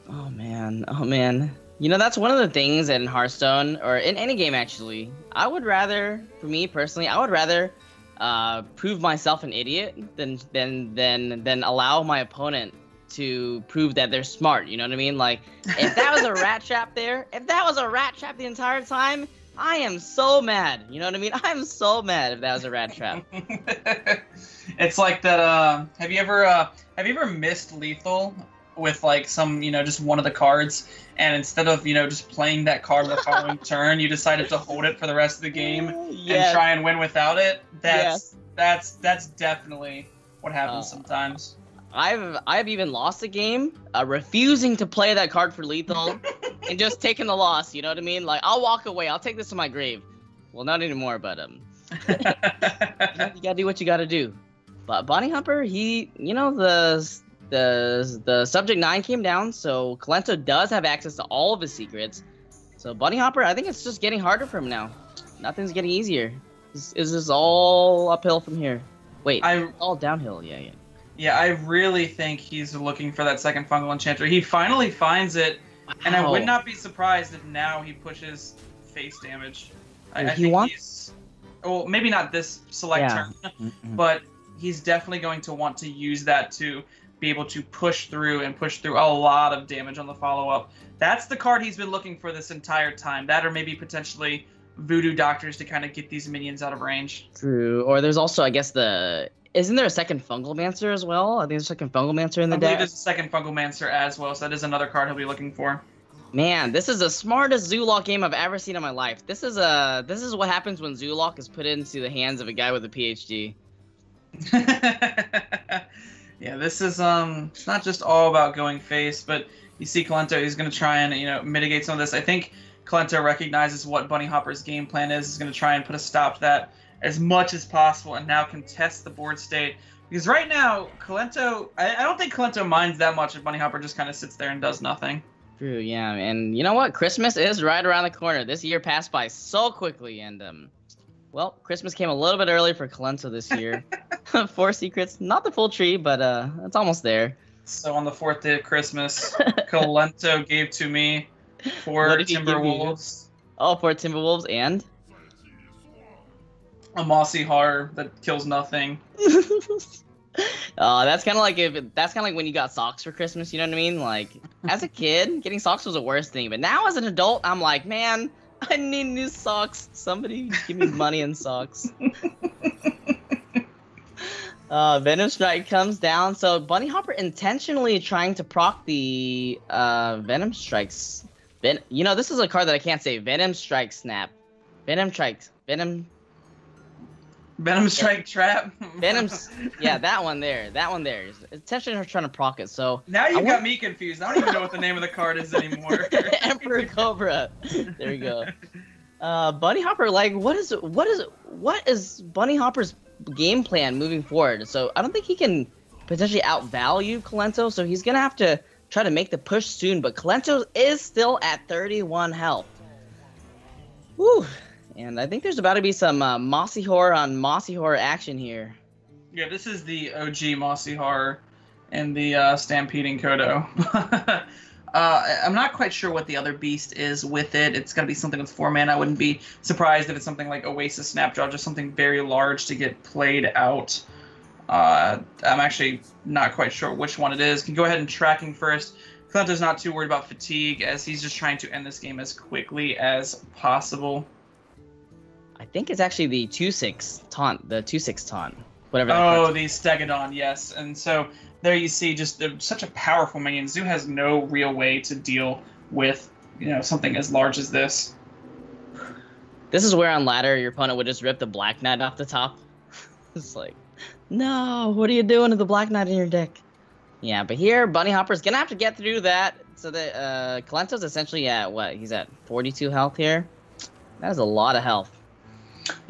Speaker 1: Oh man, oh man. You know, that's one of the things in Hearthstone, or in any game actually. I would rather, for me personally, I would rather uh, prove myself an idiot than than than than allow my opponent to prove that they're smart. You know what I mean? Like, if that was a rat trap there, if that was a rat trap the entire time, I am so mad. You know what I mean? I'm so mad if that was a rat trap.
Speaker 2: it's like that. Uh, have you ever uh, have you ever missed lethal with like some you know just one of the cards, and instead of you know just playing that card the following turn, you decided to hold it for the rest of the game
Speaker 1: Yes.
Speaker 2: and try and win without it? That's
Speaker 1: Yes.
Speaker 2: that's that's definitely what happens
Speaker 1: Uh,
Speaker 2: sometimes.
Speaker 1: I've I've even lost a game uh, refusing to play that card for lethal and just taking the loss. You know what I mean? Like I'll walk away. I'll take this to my grave. Well, not anymore, but um, you, know, you gotta do what you gotta do. But Bunny Hopper, he, you know, the the the subject nine came down, so Kolento does have access to all of his secrets. So Bunny Hopper, I think it's just getting harder for him now. Nothing's getting easier. It's, it's just all uphill from here. Wait,
Speaker 2: I
Speaker 1: all downhill. Yeah, yeah.
Speaker 2: yeah, I really think he's looking for that second fungal enchanter. He finally finds it, and I would not be surprised if now he pushes face damage. I,
Speaker 1: And
Speaker 2: I
Speaker 1: he
Speaker 2: think
Speaker 1: wants-
Speaker 2: he's well, maybe not this select
Speaker 1: Yeah.
Speaker 2: turn, but he's definitely going to want to use that to be able to push through and push through a lot of damage on the follow up. That's the card he's been looking for this entire time. That or maybe potentially voodoo doctors to kind of get these minions out of range.
Speaker 1: True. Or there's also, I guess, the isn't there a second fungal mancer as well? I think there's a second fungal mancer in
Speaker 2: I
Speaker 1: the
Speaker 2: believe
Speaker 1: deck.
Speaker 2: there's a second fungal mancer as well, so that is another card he'll be looking for.
Speaker 1: Man, this is the smartest Zoolock game I've ever seen in my life. This is a this is what happens when Zoolock is put into the hands of a guy with a PhD.
Speaker 2: yeah, this is um it's not just all about going face, but you see Kolento he's gonna try and, you know, mitigate some of this. I think Kolento recognizes what Bunny Hopper's game plan is, is gonna try and put a stop to that as much as possible and now contest the board state. Because right now, Kolento I, I don't think Kolento minds that much if Bunny Hopper just kinda sits there and does nothing.
Speaker 1: True, yeah. And you know what? Christmas is right around the corner. This year passed by so quickly, and um, well, Christmas came a little bit early for Kolento this year. Four secrets, not the full tree, but uh, it's almost there.
Speaker 2: So on the fourth day of Christmas, Kolento gave to me four
Speaker 1: What did he give you?
Speaker 2: Timberwolves.
Speaker 1: Oh, for Timberwolves and.
Speaker 2: a mossy horror that kills nothing.
Speaker 1: Uh, that's kind of like if that's kind of like when you got socks for Christmas. You know what I mean? Like as a kid, getting socks was the worst thing, but now as an adult, I'm like, man, I need new socks. Somebody give me money and socks. uh, Venom Strike comes down, so Bunny Hopper intentionally trying to proc the uh, Venom Strikes. Ven- you know, this is a card that I can't say. Venom Strike Snap. Venom Strikes. Venom
Speaker 2: Venom Strike Trap.
Speaker 1: Venom's yeah, that one there, that one there. Intentionally trying to proc it. So
Speaker 2: Now you've
Speaker 1: I
Speaker 2: got me confused. I don't even know what the name of the card is anymore.
Speaker 1: Emperor Cobra. There you go. Uh, Bunny Hopper, like, what is what is what is Bunny Hopper's game plan moving forward? So I don't think he can potentially outvalue Kolento, so he's gonna have to try to make the push soon. But Kolento is still at 31 health. Whew. And I think there's about to be some uh, Mossy Horror on Mossy Horror action here.
Speaker 2: yeah, this is the OG Mossy Horror and the uh, Stampeding Kodo. uh, I'm not quite sure what the other beast is with it. It's going to be something with four mana. I wouldn't be surprised if it's something like Oasis Snapjaw, just something very large to get played out. Uh, I'm actually not quite sure which one it is. Can go ahead and tracking first. Kolento's not too worried about fatigue as he's just trying to end this game as quickly as possible.
Speaker 1: I think it's actually the 2-6 taunt, the 2-6 taunt. Whatever that
Speaker 2: Oh, the Stegodon, yes. And so there you see just uh, such a powerful minion. Zoo has no real way to deal with, you know, something as large as this.
Speaker 1: This is where on ladder your opponent would just rip the Black Knight off the top. it's like, no, what are you doing to the Black Knight in your deck? Yeah, but here Bunny Hopper's gonna have to get through that. So the uh, Kolento's essentially at what? He's at 42 health here. That is a lot of health.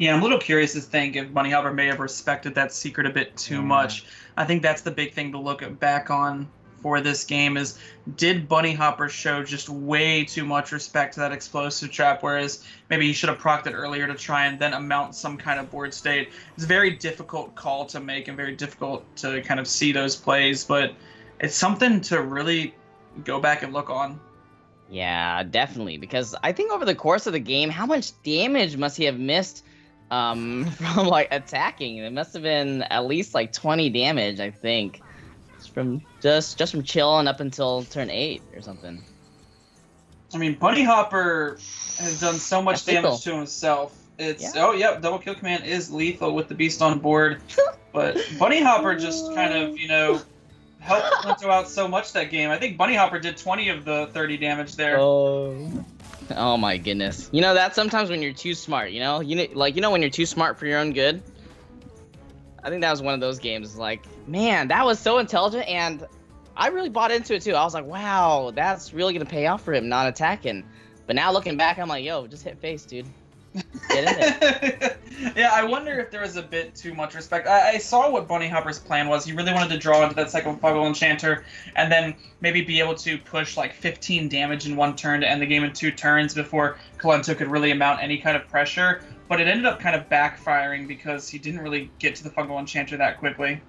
Speaker 2: Yeah, I'm a little curious to think if Bunny Hopper may have respected that secret a bit too
Speaker 1: Yeah.
Speaker 2: much. I think that's the big thing to look at back on for this game is did Bunny Hopper show just way too much respect to that explosive trap, whereas maybe he should have procced it earlier to try and then amount some kind of board state. It's a very difficult call to make and very difficult to kind of see those plays, but it's something to really go back and look on.
Speaker 1: Yeah, definitely. Because I think over the course of the game, how much damage must he have missed um, from like attacking? It must have been at least like 20 damage, I think. Just from just just from chilling up until turn eight or something.
Speaker 2: I mean, Bunny Hopper has done so much damage to himself. It's yeah. oh yep, double kill command is lethal with the beast on board, but Bunny Hopper just kind of you know helped Kolento out so much that game. I think Bunny Hopper did 20 of the 30 damage there.
Speaker 1: Oh. Oh my goodness. You know that sometimes when you're too smart, you know, you like you know when you're too smart for your own good. I think that was one of those games. Like, man, that was so intelligent, and I really bought into it too. I was like, wow, that's really gonna pay off for him not attacking. But now looking back, I'm like, yo, just hit face, dude.
Speaker 2: yeah, I wonder if there was a bit too much respect. I, I, saw what Bunny Hopper's plan was. He really wanted to draw into that second Fungal Enchanter, and then maybe be able to push like 15 damage in one turn to end the game in two turns before Kolento could really amount any kind of pressure. But it ended up kind of backfiring because he didn't really get to the Fungal Enchanter that quickly.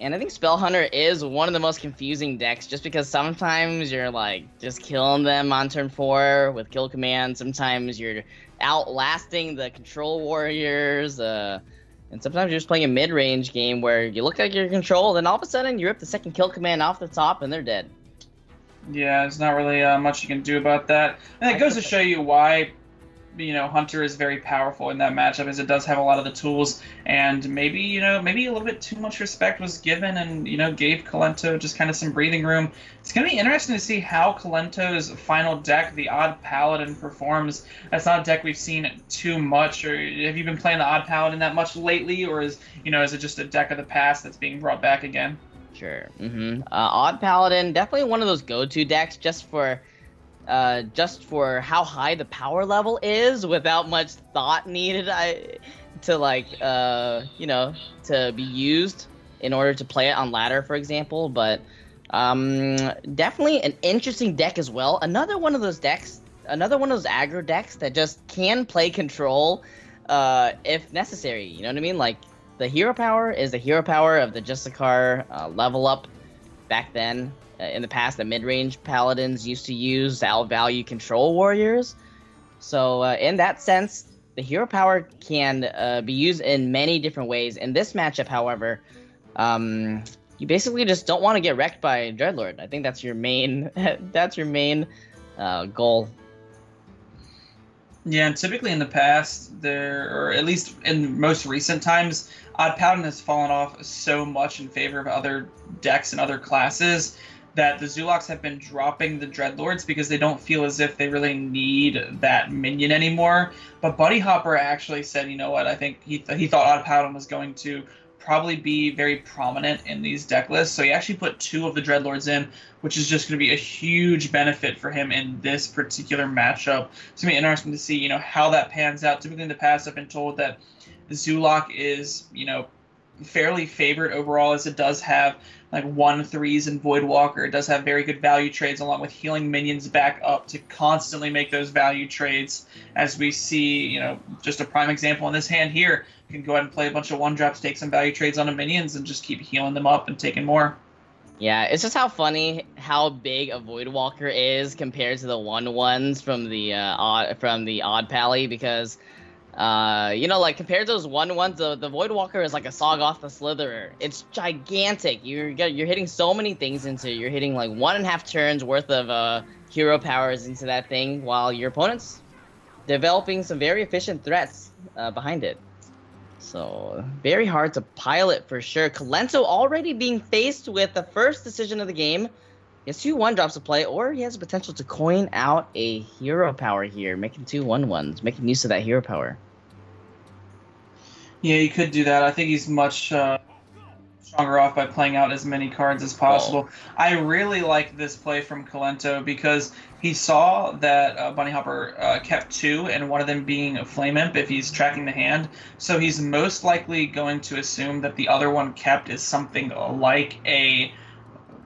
Speaker 1: And I think Spell Hunter is one of the most confusing decks just because sometimes you're like just killing them on turn four with kill command. Sometimes you're outlasting the control warriors. Uh, and sometimes you're just playing a mid range game where you look like you're control, then all of a sudden you rip the second kill command off the top and they're dead.
Speaker 2: Yeah, there's not really uh, much you can do about that. And it goes to show you why you know Hunter is very powerful in that matchup as it does have a lot of the tools and maybe you know maybe a little bit too much respect was given and you know gave Kolento just kind of some breathing room. It's gonna be interesting to see how Kolento's final deck, the Odd Paladin, performs. That's not a deck we've seen too much. Or have you been playing the Odd Paladin that much lately, or is you know is it just a deck of the past that's being brought back again?
Speaker 1: Sure. Mm-hmm. Uh, Odd Paladin, definitely one of those go-to decks just for uh, just for how high the power level is without much thought needed I, to like uh, you know to be used in order to play it on ladder for example. But um, definitely an interesting deck as well. Another one of those decks another one of those aggro decks that just can play control uh, if necessary. You know what i mean? Like the hero power is the hero power of the Justicar uh, level up back then in the past, the mid-range paladins used to use outvalue control warriors. So uh, in that sense, the hero power can uh, be used in many different ways. In this matchup, however, um, you basically just don't want to get wrecked by Dreadlord. I think that's your main that's your main uh, goal.
Speaker 2: Yeah, and typically in the past, there or at least in most recent times, Odd Paladin has fallen off so much in favor of other decks and other classes that the Zoolocks have been dropping the Dreadlords because they don't feel as if they really need that minion anymore. But Bunny Hopper actually said, you know what, I think he, th- he thought Odd was going to probably be very prominent in these deck lists. So he actually put two of the Dreadlords in, which is just going to be a huge benefit for him in this particular matchup. It's going to be interesting to see, you know, how that pans out. Typically in the past, I've been told that Zoolock is, you know, fairly favored overall as it does have like one threes and Void Walker. It does have very good value trades along with healing minions back up to constantly make those value trades. As we see, you know, just a prime example in this hand here, you can go ahead and play a bunch of one drops, take some value trades on the minions, and just keep healing them up and taking more.
Speaker 1: Yeah, it's just how funny how big a Void Walker is compared to the one ones from the uh, odd from the Odd Pally because uh, you know, like compared to those one ones, the, the Void Walker is like a sog off the Slitherer. It's gigantic. You're you're hitting so many things into. You're hitting like one and a half turns worth of uh, hero powers into that thing, while your opponent's developing some very efficient threats uh, behind it. So very hard to pilot for sure. Kolento already being faced with the first decision of the game. He has two one drops to play, or he has the potential to coin out a hero power here, making two one ones, making use of that hero power.
Speaker 2: Yeah, you could do that. I think he's much uh, stronger off by playing out as many cards as possible. Oh. I really like this play from Kolento because he saw that uh, Bunny Hopper uh, kept two, and one of them being a Flame Imp if he's tracking the hand. So he's most likely going to assume that the other one kept is something like a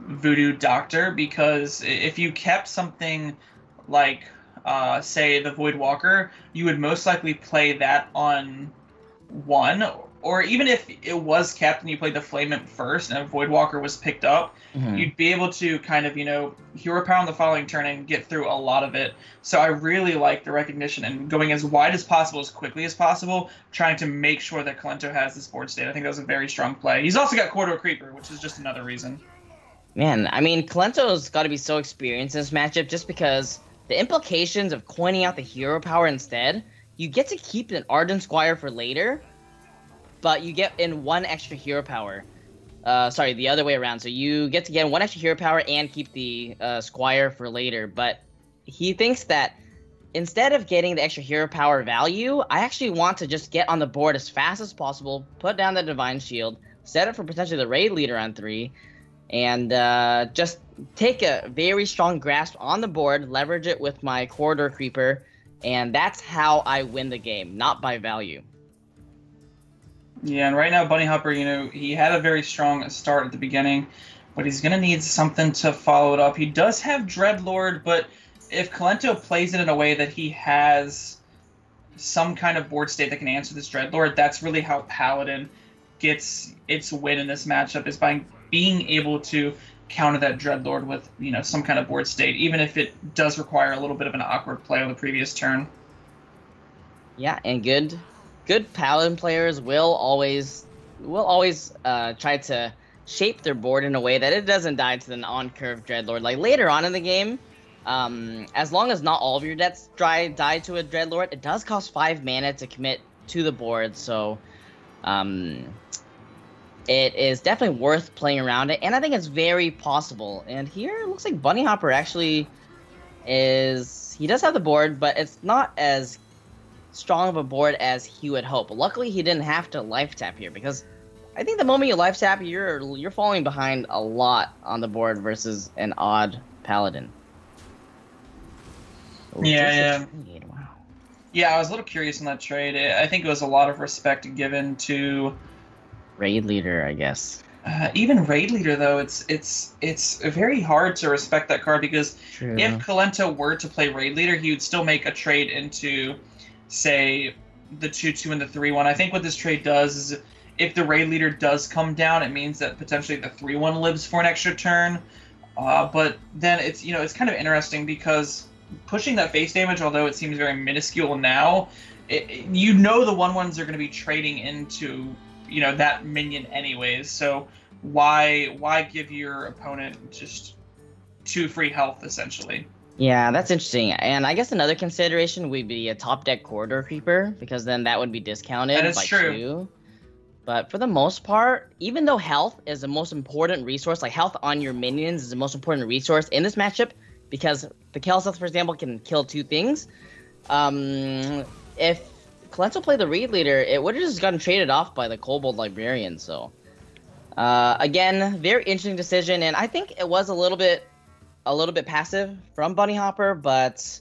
Speaker 2: Voodoo Doctor because if you kept something like, uh, say, the Void Walker, you would most likely play that on one or even if it was kept and you played the Flame Imp first and Voidwalker was picked up, mm-hmm. you'd be able to kind of, you know, hero pound the following turn and get through a lot of it. So I really like the recognition and going as wide as possible, as quickly as possible, trying to make sure that Kolento has this board state. I think that was a very strong play. He's also got Corridor Creeper, which is just another reason.
Speaker 1: Man, I mean, Kolento's got to be so experienced in this matchup just because the implications of coining out the hero power instead, you get to keep an Argent Squire for later, but you get in one extra hero power. Uh, sorry, the other way around. So you get to get one extra hero power and keep the uh, Squire for later. But he thinks that instead of getting the extra hero power value, I actually want to just get on the board as fast as possible, put down the Divine Shield, set it for potentially the raid leader on three, and uh, just take a very strong grasp on the board, leverage it with my corridor creeper, and that's how I win the game, not by value.
Speaker 2: Yeah, and right now Bunny Hopper, you know, he had a very strong start at the beginning, but he's gonna need something to follow it up. He does have Dreadlord, but if Kolento plays it in a way that he has some kind of board state that can answer this Dreadlord, that's really how Paladin gets its win in this matchup is by being able to counter that Dreadlord with, you know, some kind of board state, even if it does require a little bit of an awkward play on the previous turn.
Speaker 1: Yeah, and good good paladin players will always will always uh, try to shape their board in a way that it doesn't die to the on curve dreadlord. Like later on in the game, um, as long as not all of your debts dry die to a dreadlord, it does cost five mana to commit to the board. So, um, it is definitely worth playing around it, and I think it's very possible. And here it looks like Bunny Hopper actually is he does have the board, but it's not as strong of a board as he would hope. Luckily, he didn't have to life tap here because I think the moment you life tap, you're you're falling behind a lot on the board versus an odd paladin.
Speaker 2: Oh, yeah, yeah. Wow. Yeah, I was a little curious in that trade. I think it was a lot of respect given to
Speaker 1: raid leader, I guess.
Speaker 2: Uh, even raid leader though, it's it's it's very hard to respect that card because True. if Kolento were to play raid leader, he would still make a trade into say the two two and the three one. I think what this trade does is if the raid leader does come down, it means that potentially the three one lives for an extra turn. Uh, but then it's you know it's kind of interesting because pushing that face damage, although it seems very minuscule now, it, you know the one ones are going to be trading into you know that minion anyways. So why why give your opponent just two free health essentially?
Speaker 1: Yeah, that's interesting. And I guess another consideration would be a top deck corridor creeper, because then that would be discounted
Speaker 2: that is
Speaker 1: by
Speaker 2: true.
Speaker 1: two. But for the most part, even though health is the most important resource, like health on your minions is the most important resource in this matchup, because the Kelsoth, for example, can kill two things. Um, if Kolento played the Raid Leader, it would have just gotten traded off by the Kobold Librarian, so... Uh, again, very interesting decision, and I think it was a little bit a little bit passive from Bunny Hopper, but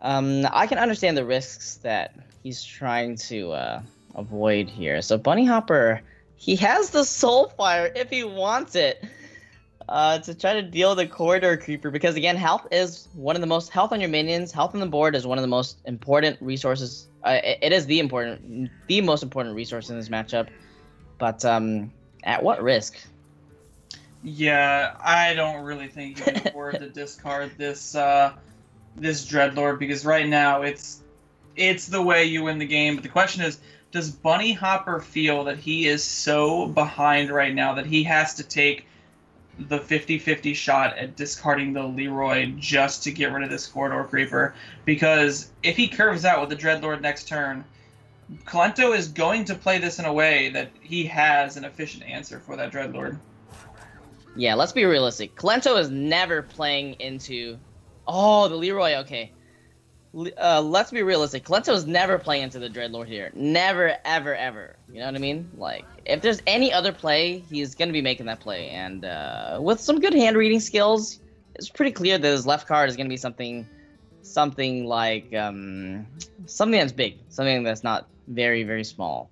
Speaker 1: um, I can understand the risks that he's trying to uh, avoid here. So Bunny Hopper, he has the Soul Fire if he wants it. Uh, to try to deal the corridor creeper because again health is one of the most health on your minions health on the board is one of the most important resources uh, it, it is the important the most important resource in this matchup but um at what risk
Speaker 2: yeah, I don't really think you can afford to discard this uh, this Dreadlord because right now it's it's the way you win the game. But the question is, does Bunny Hopper feel that he is so behind right now that he has to take the 50-50 shot at discarding the Leeroy just to get rid of this corridor creeper? Because if he curves out with the Dreadlord next turn, Kolento is going to play this in a way that he has an efficient answer for that Dreadlord.
Speaker 1: Yeah, let's be realistic. Kolento is never playing into. Oh, the Leeroy. Okay. Uh, let's be realistic. Kolento is never playing into the Dreadlord here. Never, ever, ever. You know what I mean? Like, if there's any other play, he's gonna be making that play. And uh, with some good hand reading skills, it's pretty clear that his left card is gonna be something, something like um, something that's big, something that's not very, very small.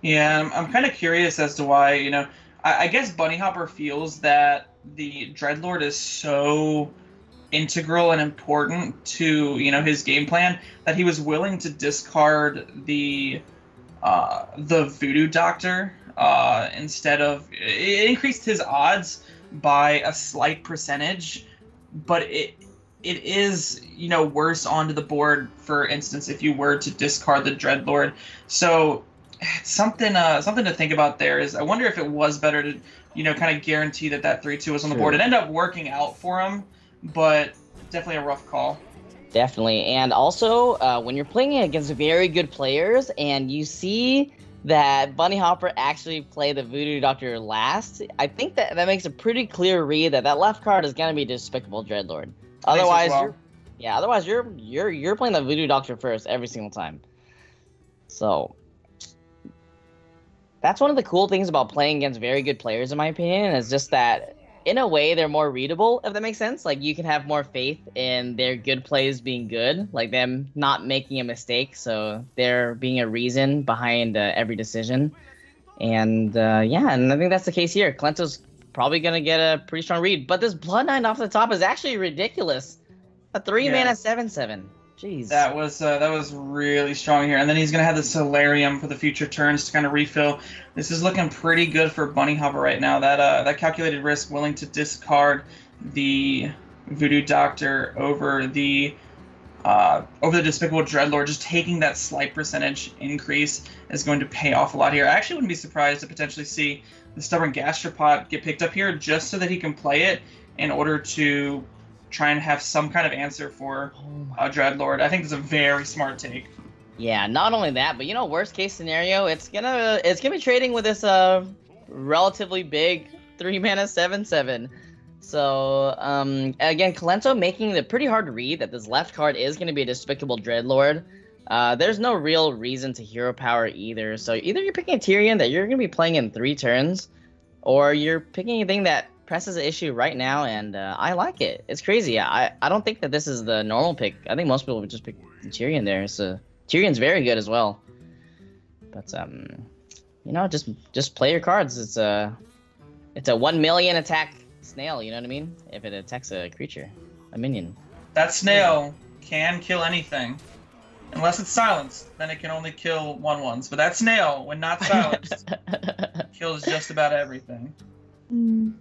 Speaker 2: Yeah, I'm, I'm kind of curious as to why you know I, I guess Bunny Hopper feels that the Dreadlord is so integral and important to you know his game plan that he was willing to discard the uh, the Voodoo Doctor uh, instead of it increased his odds by a slight percentage, but it it is you know worse onto the board. For instance, if you were to discard the Dreadlord, so something uh, something to think about there is I wonder if it was better to you know kind of guarantee that that three two was on the board. It ended up working out for him, but definitely a rough call.
Speaker 1: Definitely, and also uh, when you're playing against very good players and you see that Bunny Hopper actually played the Voodoo Doctor last, I think that that makes a pretty clear read that that left card is gonna be Despicable Dreadlord. Otherwise, well. you're, yeah, otherwise you're you're you're playing the Voodoo Doctor first every single time. So that's one of the cool things about playing against very good players, in my opinion, is just that in a way they're more readable if that makes sense. Like you can have more faith in their good plays being good like them not making a mistake. So there being a reason behind uh, every decision. And uh, yeah and i think that's the case here. Kolento's probably gonna get a pretty strong read but this blood knight off the top is actually ridiculous. A three yeah. mana seven seven Jeez.
Speaker 2: That was uh, that was really strong here, and then he's gonna have the Soularium for the future turns to kind of refill. This is looking pretty good for Bunny Hopper right now. That uh, that calculated risk, willing to discard the Voodoo Doctor over the uh, over the Despicable Dreadlord, just taking that slight percentage increase is going to pay off a lot here. I actually wouldn't be surprised to potentially see the Stubborn Gastropod get picked up here just so that he can play it in order to try and have some kind of answer for oh uh, Dreadlord. I think it's a very smart take.
Speaker 1: Yeah, not only that, but you know, worst case scenario, it's gonna it's gonna be trading with this uh relatively big three mana seven seven. So um again, Kolento making it pretty hard to read that this left card is gonna be a despicable Dreadlord. Uh, there's no real reason to hero power either. So either you're picking a Tirion that you're gonna be playing in three turns, or you're picking a thing that presses an issue right now, and uh, I like it. It's crazy. I I don't think that this is the normal pick. I think most people would just pick Tirion there. So Tirion's very good as well. But um, you know, just just play your cards. It's a it's a one million attack snail. You know what I mean? If it attacks a creature, a minion.
Speaker 2: That snail can kill anything. Unless it's silenced, then it can only kill one ones. But that snail, when not silenced, kills just about everything.
Speaker 1: Mm.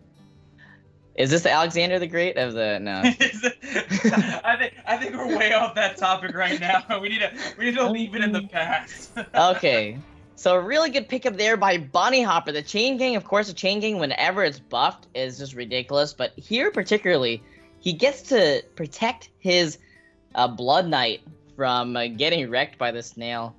Speaker 1: Is this Alexander the Great of the no?
Speaker 2: I think I think we're way off that topic right now. We need to we need to leave it in the past.
Speaker 1: okay. So a really good pickup there by Bunny Hopper. The Chain Gang, of course, the Chain Gang, whenever it's buffed, is just ridiculous. But here particularly, he gets to protect his uh, Blood Knight from uh, getting wrecked by the snail.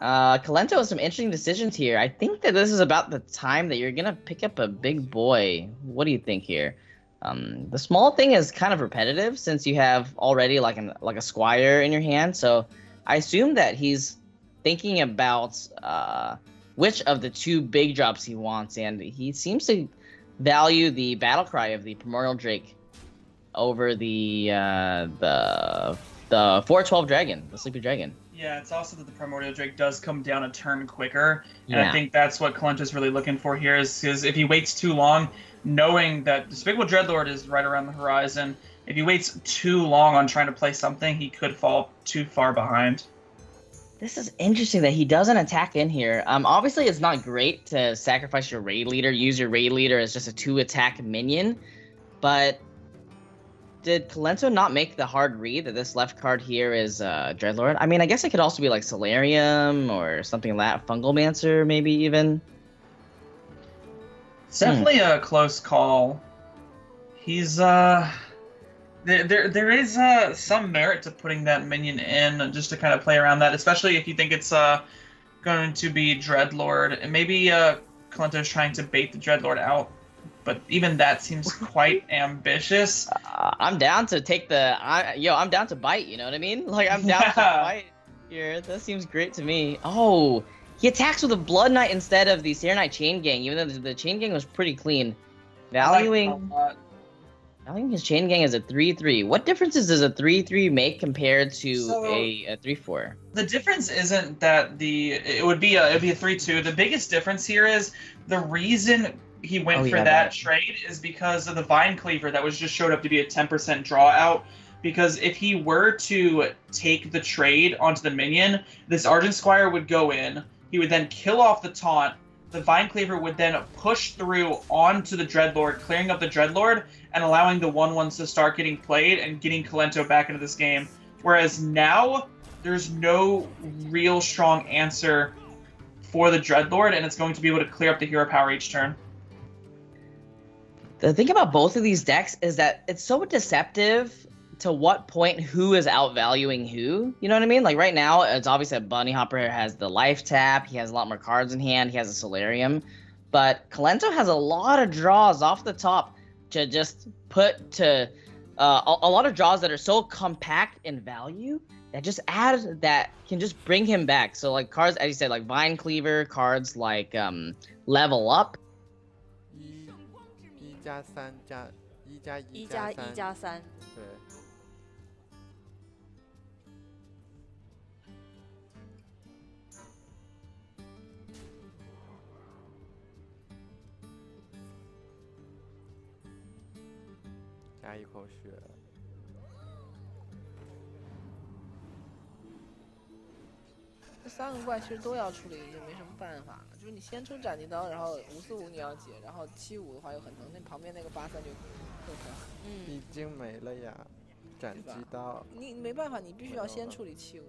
Speaker 1: Uh, Kolento has some interesting decisions here. I think that this is about the time that you're gonna pick up a big boy. What do you think here? Um, the small thing is kind of repetitive since you have already like an like a squire in your hand. So I assume that he's thinking about uh, which of the two big drops he wants, and he seems to value the battle cry of the primordial drake over the uh, the the 412 dragon, the sleepy dragon.
Speaker 2: Yeah, it's also that the primordial drake does come down a turn quicker, and yeah. I think that's what Clint is really looking for here. Is because if he waits too long, knowing that Despicable Dreadlord is right around the horizon, if he waits too long on trying to play something, he could fall too far behind.
Speaker 1: This is interesting that he doesn't attack in here. Um, obviously, it's not great to sacrifice your raid leader, use your raid leader as just a two attack minion, but did Kolento not make the hard read that this left card here is uh, Dreadlord? I mean, I guess it could also be like Soularium or something like that, Fungal Mancer, maybe even.
Speaker 2: It's definitely hmm. a close call. He's uh there there, there is uh some merit to putting that minion in just to kind of play around that, especially if you think it's uh going to be Dreadlord. And maybe uh Kolento's trying to bait the Dreadlord out. But even that seems quite ambitious.
Speaker 1: Uh, I'm down to take the I, yo, I'm down to bite, you know what I mean? Like I'm down yeah. to bite here. That seems great to me. Oh, he attacks with a Blood Knight instead of the Saronite Chain Gang, even though the Chain Gang was pretty clean. Valuing, valuing his Chain Gang as a 3-3. What differences does a 3-3 make compared to so, a, a 3-4?
Speaker 2: The difference isn't that the it would be a it'd be a 3-2. The biggest difference here is the reason he went oh, for yeah, that, that trade is because of the Vine Cleaver that was just showed up to be a 10% draw out because if he were to take the trade onto the minion, this Argent Squire would go in, He would then kill off the taunt. The Vine Cleaver would then push through onto the Dreadlord, clearing up the Dreadlord and allowing the 1 1s to start getting played and getting Kolento back into this game. Whereas now, there's no real strong answer for the Dreadlord, and it's going to be able to clear up the hero power each turn.
Speaker 1: The thing about both of these decks is that it's so deceptive to what point who is outvaluing who. You know what I mean? Like right now, it's obviously a Bunny Hopper has the life tap. He has a lot more cards in hand. He has a Soularium, but Kolento has a lot of draws off the top to just put to uh, a, a, lot of draws that are so compact in value that just add that can just bring him back. So like cards, as you said, like Vine Cleaver, cards like um, Level Up
Speaker 3: 加三加一加一
Speaker 4: 加一加三，
Speaker 3: 对。加一口血。
Speaker 5: 三个怪其实都要处理，就没什么办法了。就是你先出斩击刀，然后五四五你要解，然后七五的话又很疼，那旁边那个八三就更疼。
Speaker 3: 嗯，已经没了呀，斩击刀。
Speaker 5: 你没办法，你必须要先处理七五，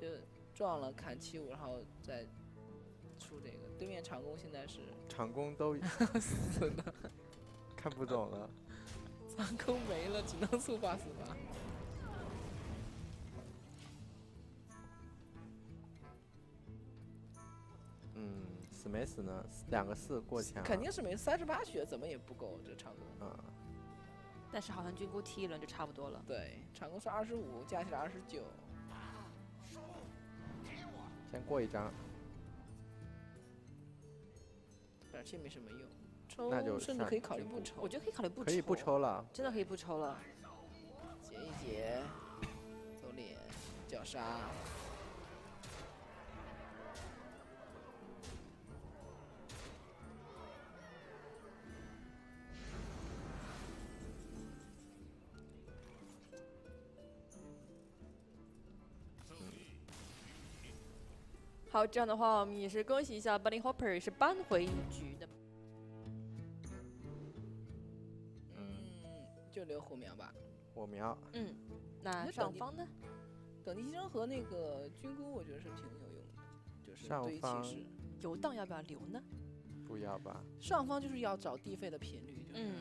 Speaker 5: 就撞了砍七五，然后再出这个。对面长弓现在是
Speaker 3: 长弓都
Speaker 5: 死了，
Speaker 3: 看不懂了。
Speaker 5: 长弓没了，只能速八死八。
Speaker 3: 死没死呢？两个四过墙，
Speaker 5: 肯定是没三十八血，怎么也不够这长弓。
Speaker 3: 嗯，
Speaker 4: 但是好像菌菇踢一轮就差不多了。
Speaker 5: 对，长弓是二十五，加起来二十九。
Speaker 3: 先过一张。
Speaker 5: 而且没什么用，抽那就甚至可以考虑不抽。
Speaker 4: 我觉得可以考虑不抽。
Speaker 3: 可以不抽了，
Speaker 4: 真的可以不抽了。
Speaker 5: 解一解，走脸，绞杀。
Speaker 4: 好，这样的话，我们也是恭喜一下 Bunny Hopper 是扳回一局的。
Speaker 5: 嗯，就留火苗吧。
Speaker 3: 火苗。
Speaker 4: 嗯，那上方呢？
Speaker 5: 等级牺牲和那个军菇，我觉得是挺有用的，就是对于骑士。
Speaker 4: 游荡要不要留呢？
Speaker 3: 不要吧。
Speaker 5: 上方就是要找地费的频率，就是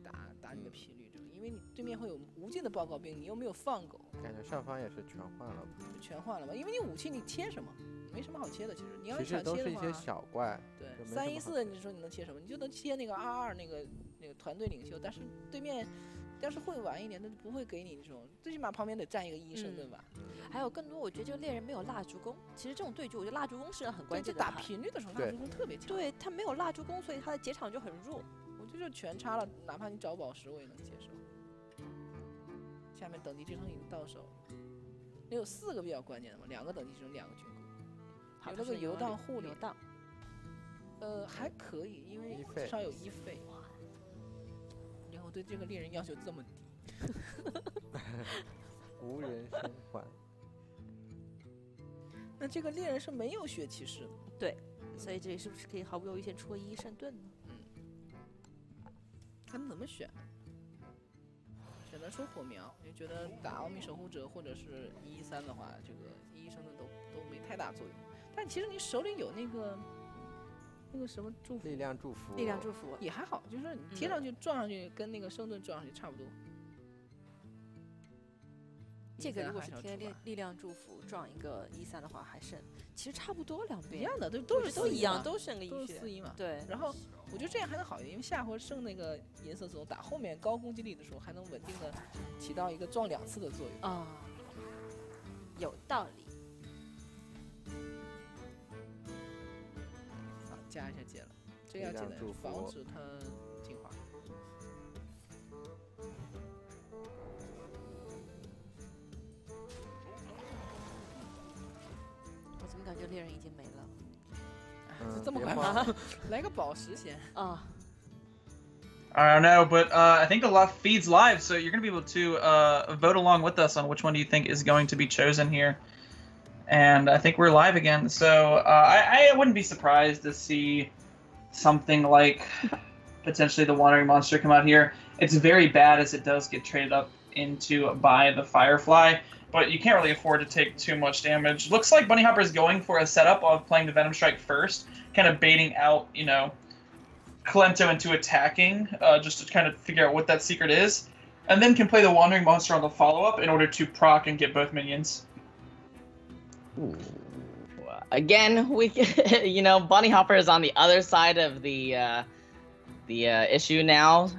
Speaker 5: 打打你的频率，因为你对面会有无尽的报告兵，你又没有放狗。
Speaker 3: 感觉上方也是全换了。
Speaker 5: 全换了吧？因为你武器你切什么？没什么好切的，其实你要
Speaker 3: 想切
Speaker 5: 的
Speaker 3: 话，小怪。
Speaker 5: 对，三一四，你说你能切什么？你就能切那个二二那个那个团队领袖，但是对面要是会玩一点，他就不会给你这种，最起码旁边得站一个医生，对吧？
Speaker 4: 还有更多，我觉得这个猎人没有蜡烛弓，其实这种对局，我觉得蜡烛弓是很关键
Speaker 5: 的。打频率的时候，蜡烛弓特别强。
Speaker 4: 对他没有蜡烛弓，所以他的结场就很弱。
Speaker 5: 我觉得全插了，哪怕你找宝石，我也能接受。下面等级支撑已经到手，那有四个比较关键的嘛？两个等级支撑，两个军。有那个游荡护理，呃，还可以，因为至少有一费。然后对这个猎人要求这么低，
Speaker 3: 无人生还。
Speaker 5: 那这个猎人是没有血骑士的，
Speaker 4: 对，所以这里是不是可以毫不犹豫先出个一圣盾呢？
Speaker 5: 嗯，他们怎么选。选择出火苗，就觉得打奥秘守护者或者是一一三的话，这个一圣盾都都没太大作用。但其实你手里有那个，那个什么祝福，
Speaker 3: 力量祝福，
Speaker 4: 力量祝福
Speaker 5: 也还好，就是你贴上去撞上去，跟那个圣盾撞上去差不多。
Speaker 4: 这个如果是贴力力量祝福撞一个一三的话，还剩其实差不多两边
Speaker 5: 一样的，都都是
Speaker 4: 都一样，都剩个
Speaker 5: 一四一嘛。
Speaker 4: 对。
Speaker 5: 然后我觉得这样还能好一点，因为下回剩那个银色总打后面高攻击力的时候，还能稳定的起到一个撞两次的作用
Speaker 4: 啊。有道理。
Speaker 5: 加一下解了，这要解的，防止它进化。
Speaker 4: 我怎么感觉猎人已经没了？
Speaker 5: 这么快吗？来个宝石先
Speaker 4: 啊。
Speaker 2: I don't know, but uh, I think the lot feeds live, so you're going to be able to uh, vote along with us on which one do you think is going to be chosen here. And I think we're live again. So uh, I, I wouldn't be surprised to see something like potentially the Wandering Monster come out here. It's very bad as it does get traded up into by the Firefly, but you can't really afford to take too much damage. Looks like Bunny Hopper is going for a setup of playing the Venomstrike first, kind of baiting out, you know, Kolento into attacking, uh, just to kind of figure out what that secret is, and then can play the Wandering Monster on the follow-up in order to proc and get both minions.
Speaker 1: Ooh. Again, we you know Bunny Hopper is on the other side of the uh, the uh, issue now,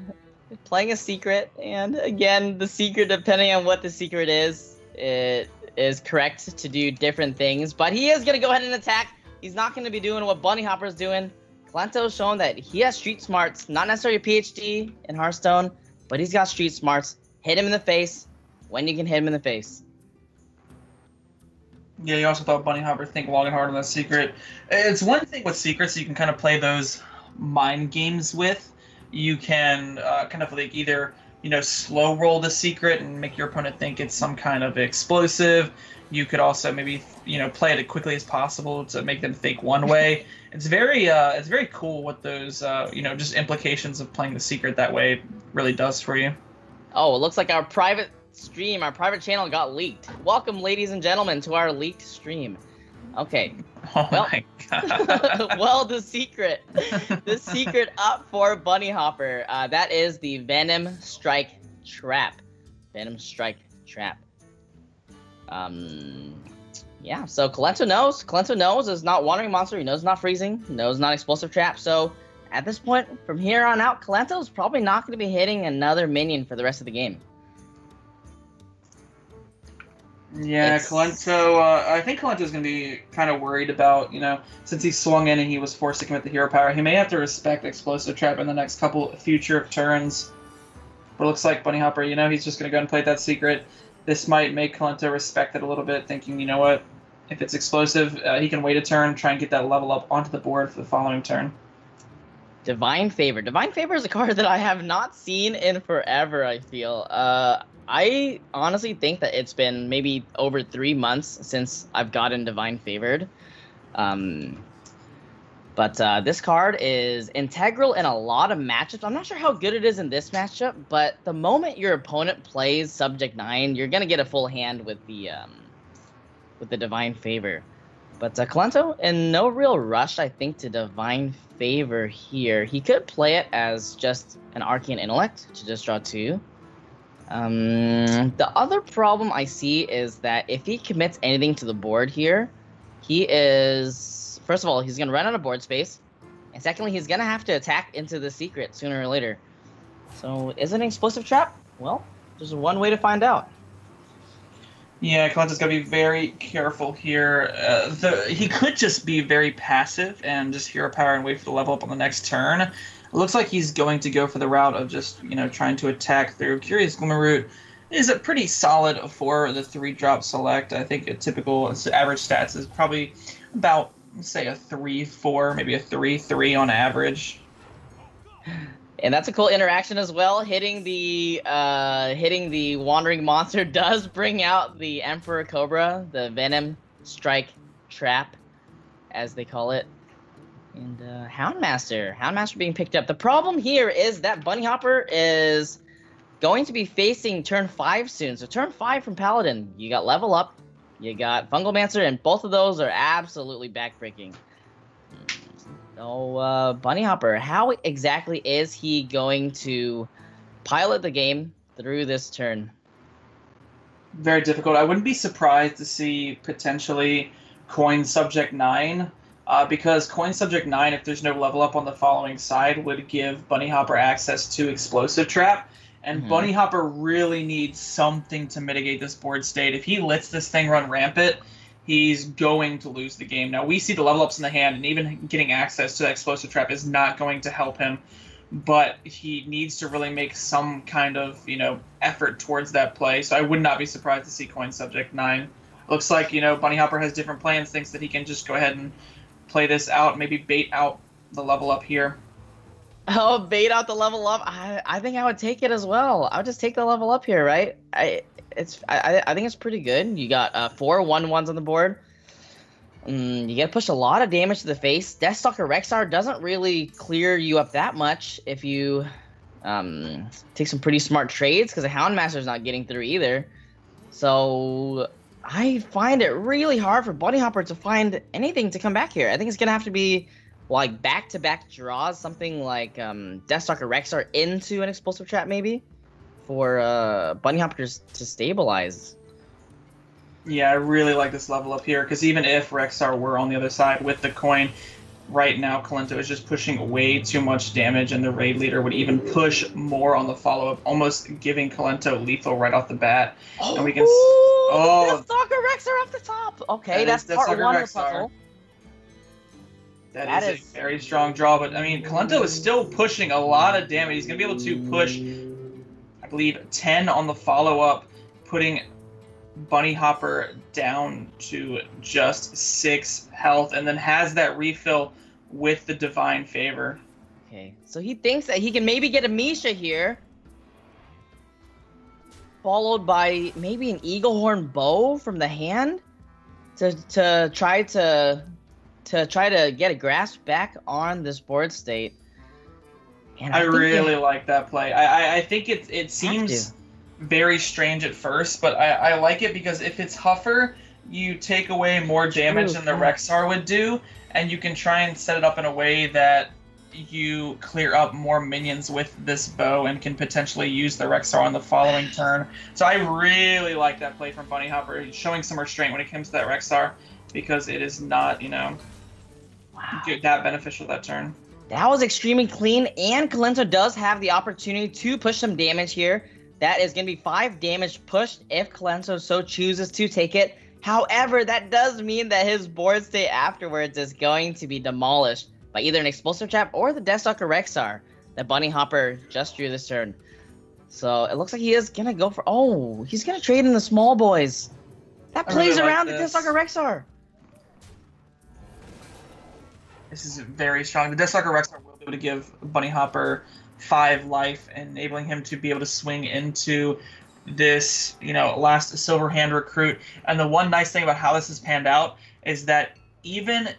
Speaker 1: playing a secret, and again the secret, depending on what the secret is, it is correct to do different things. But he is gonna go ahead and attack. He's not gonna be doing what Bunny Hopper is doing. Kolento's shown that he has street smarts, not necessarily a PhD in Hearthstone, but he's got street smarts. Hit him in the face when you can hit him in the face.
Speaker 2: Yeah, you also thought Bunny Hopper think long and hard on that secret. It's one thing with secrets you can kind of play those mind games with. You can uh, kind of like either you know slow roll the secret and make your opponent think it's some kind of explosive. You could also maybe you know play it as quickly as possible to make them think one way. it's very uh, it's very cool what those uh, you know just implications of playing the secret that way really does for you.
Speaker 1: Oh, it looks like our private stream, our private channel got leaked. Welcome, ladies and gentlemen, to our leaked stream. Okay.
Speaker 2: Oh
Speaker 1: Well-
Speaker 2: my god.
Speaker 1: well, the secret, the secret up for Bunny Hopper, uh, that is the Venomstrike Trap. Venomstrike Trap. Um, yeah. So Kolento knows. Kolento knows is not Wandering Monster. He knows not freezing. Knows not Explosive Trap. So at this point, from here on out, Kolento is probably not going to be hitting another minion for the rest of the game.
Speaker 2: Yeah,
Speaker 1: It's-
Speaker 2: Kolento. Uh, I think Kolento's going to be kind of worried about, you know, since he swung in and he was forced to commit the hero power, he may have to respect Explosive Trap in the next couple future turns. But it looks like Bunny Hopper, you know, he's just going to go and play that secret. This might make Kolento respect it a little bit, thinking, you know what, if it's explosive, uh, he can wait a turn, try and get that level up onto the board for the following turn.
Speaker 1: Divine Favor. Divine Favor is a card that I have not seen in forever, I feel. Uh, I honestly think that it's been maybe over three months since I've gotten Divine Favored. Um, but uh, this card is integral in a lot of matchups. I'm not sure how good it is in this matchup, but the moment your opponent plays Subject 9, you're going to get a full hand with the, um, with the Divine Favor. But uh, Kolento, in no real rush, I think, to Divine Favor here. He could play it as just an Arcane Intellect to just draw two. Um, the other problem I see is that if he commits anything to the board here, he is first of all he's gonna run out of board space, and secondly he's gonna have to attack into the secret sooner or later. So is it an explosive trap? Well, there's one way to find out.
Speaker 2: Yeah, Kolento's got to be very careful here. Uh, the, he could just be very passive and just hero power and wait for the level up on the next turn. It looks like he's going to go for the route of just, you know, trying to attack through. Curious Glimmerroot is a pretty solid for the three drop select. I think a typical average stats is probably about, say, a 3 4, maybe a 3 3 on average.
Speaker 1: And that's a cool interaction as well. Hitting the uh, hitting the wandering monster does bring out the Emperor Cobra, the Venom Strike Trap, as they call it. And uh, Houndmaster, Houndmaster being picked up. The problem here is that Bunny Hopper is going to be facing turn five soon. So turn five from Paladin, you got level up, you got Fungalmancer, and both of those are absolutely backbreaking. So, uh, Bunny Hopper, how exactly is he going to pilot the game through this turn?
Speaker 2: very difficult. I wouldn't be surprised to see potentially coin subject nine, uh, because coin subject nine, if there's no level up on the following side, would give Bunny Hopper access to explosive trap. And
Speaker 1: Mhm.
Speaker 2: Bunny Hopper really needs something to mitigate this board state. If he lets this thing run rampant, he's going to lose the game. Now we see the level ups in the hand, and even getting access to that explosive trap is not going to help him but he needs to really make some kind of you know effort towards that play. So I would not be surprised to see coin subject nine. Looks like you know Bunny Hopper has different plans, thinks that he can just go ahead and play this out, maybe bait out the level up here.
Speaker 1: Oh, bait out the level up. I, I think I would take it as well. I would just take the level up here, right? I it's I, I think it's pretty good. You got uh, four one ones on the board. Mm, you get push a lot of damage to the face. Deathstalker Rexxar doesn't really clear you up that much if you um, take some pretty smart trades because the Houndmaster's not getting through either. So I find it really hard for Bunny Hopper to find anything to come back here. I think it's gonna have to be like back to back draws, something like um, Deathstalker Rexxar into an explosive trap maybe for uh, Bunny Hoppers to stabilize.
Speaker 2: Yeah, I really like this level up here because even if Rexxar were on the other side with the coin, right now Kolento is just pushing way too much damage, and the raid leader would even push more on the follow up, almost giving Kolento lethal right off the bat.
Speaker 1: Oh,
Speaker 2: And we can s- oh.
Speaker 1: Deathstalker Rexxar off the top. Okay,
Speaker 2: That is
Speaker 1: that's part
Speaker 2: Deathstalker
Speaker 1: one of the puzzle.
Speaker 2: That
Speaker 1: That
Speaker 2: is,
Speaker 1: is-
Speaker 2: a very strong draw, but I mean, Kolento is still pushing a lot of damage. He's going to be able to push, I believe, 10 on the follow up, putting Bunny Hopper down to just 6 health, and then has that refill with the Divine Favor.
Speaker 1: Okay, so he thinks that he can maybe get a Misha here. Followed by maybe an Eaglehorn bow from the hand to to try to to try to get a grasp back on this board state. And
Speaker 2: I,
Speaker 1: they
Speaker 2: really like that play. I, I, I think it, it seems very strange at first, but I, I like it because if it's Huffer, you take away more damage than the. Rexxar would do, and you can try and set it up in a way that you clear up more minions with this bow and can potentially use the Rexxar on the following turn. So I really like that play from Bunny Hopper, showing some restraint when it comes to that Rexxar because it is not, you know,
Speaker 1: Wow.
Speaker 2: that beneficial that turn.
Speaker 1: That was extremely clean, and Kolento does have the opportunity to push some damage here. That is going to be five damage pushed if Kolento so chooses to take it. However, that does mean that his board state afterwards is going to be demolished by either an explosive trap or the Deathstalker Rexxar that Bunny Hopper just drew this turn. So it looks like he is going to go for. Oh, he's going to trade in the small boys. That
Speaker 2: really
Speaker 1: plays
Speaker 2: like
Speaker 1: around
Speaker 2: this.
Speaker 1: the Deathstalker Rexxar.
Speaker 2: This is very strong. The Deathstalker Rexxar will be able to give Bunny Hopper five life, enabling him to be able to swing into this, you know, last Silver Hand recruit. And the one nice thing about how this has panned out is that even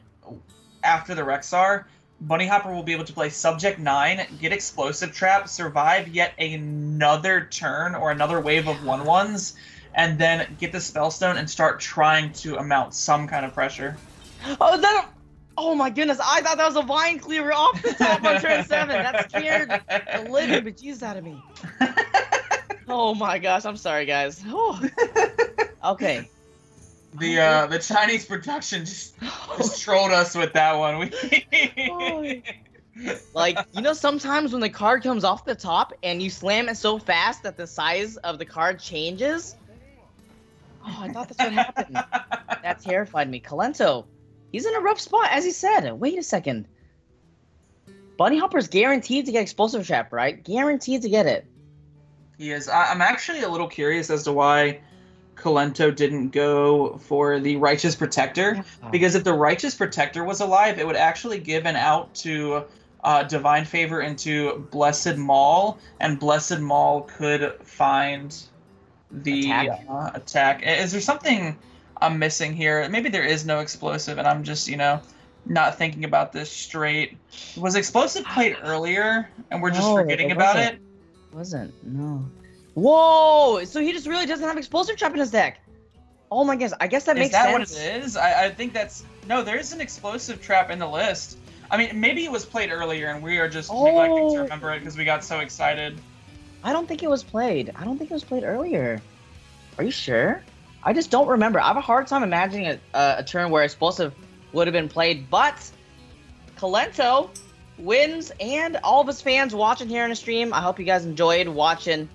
Speaker 2: after the Rexxar, Bunny Hopper will be able to play Subject 9, get Explosive Trap, survive yet another turn or another wave of 1 1s, and then get the Spellstone and start trying to amount some kind of pressure.
Speaker 1: Oh, that. Oh my goodness! I thought that was a Vinecleaver off the top on turn seven. That scared the living bejesus out of me. Oh my gosh! I'm sorry, guys. Oh. Okay.
Speaker 2: The uh, the Chinese production just, just trolled us with that one. We
Speaker 1: like you know, sometimes when the card comes off the top and you slam it so fast that the size of the card changes. Oh, I thought that's what happened. That terrified me. Kolento, he's in a rough spot, as he said. Wait a second. Bunny Hopper's guaranteed to get explosive trap, right? Guaranteed to get it.
Speaker 2: he is. I, I'm actually a little curious as to why Kolento didn't go for the Righteous Protector. Because if the Righteous Protector was alive, it would actually give an out to uh, Divine Favor into Blessed Maul, and Blessed Maul could find the
Speaker 1: Attack.
Speaker 2: Uh, attack. Is there something I'm missing here? Maybe there is no explosive, and I'm just, you know, not thinking about this straight. Was explosive played earlier, and we're just
Speaker 1: No,
Speaker 2: forgetting
Speaker 1: it
Speaker 2: about it?
Speaker 1: Wasn't no. Whoa! So he just really doesn't have explosive trap in his deck. Oh my goodness! I guess that
Speaker 2: Is
Speaker 1: makes
Speaker 2: that
Speaker 1: sense.
Speaker 2: Is that what it is? I, I think that's no. There is an explosive trap in the list. I mean, maybe it was played earlier, and we are just neglecting
Speaker 1: Oh.
Speaker 2: to remember it because we got so excited.
Speaker 1: I don't think it was played. I don't think it was played earlier. Are you sure? I just don't remember. I have a hard time imagining a, a, a turn where explosive would have been played, but Kolento wins, and all of his fans watching here in the stream. I hope you guys enjoyed watching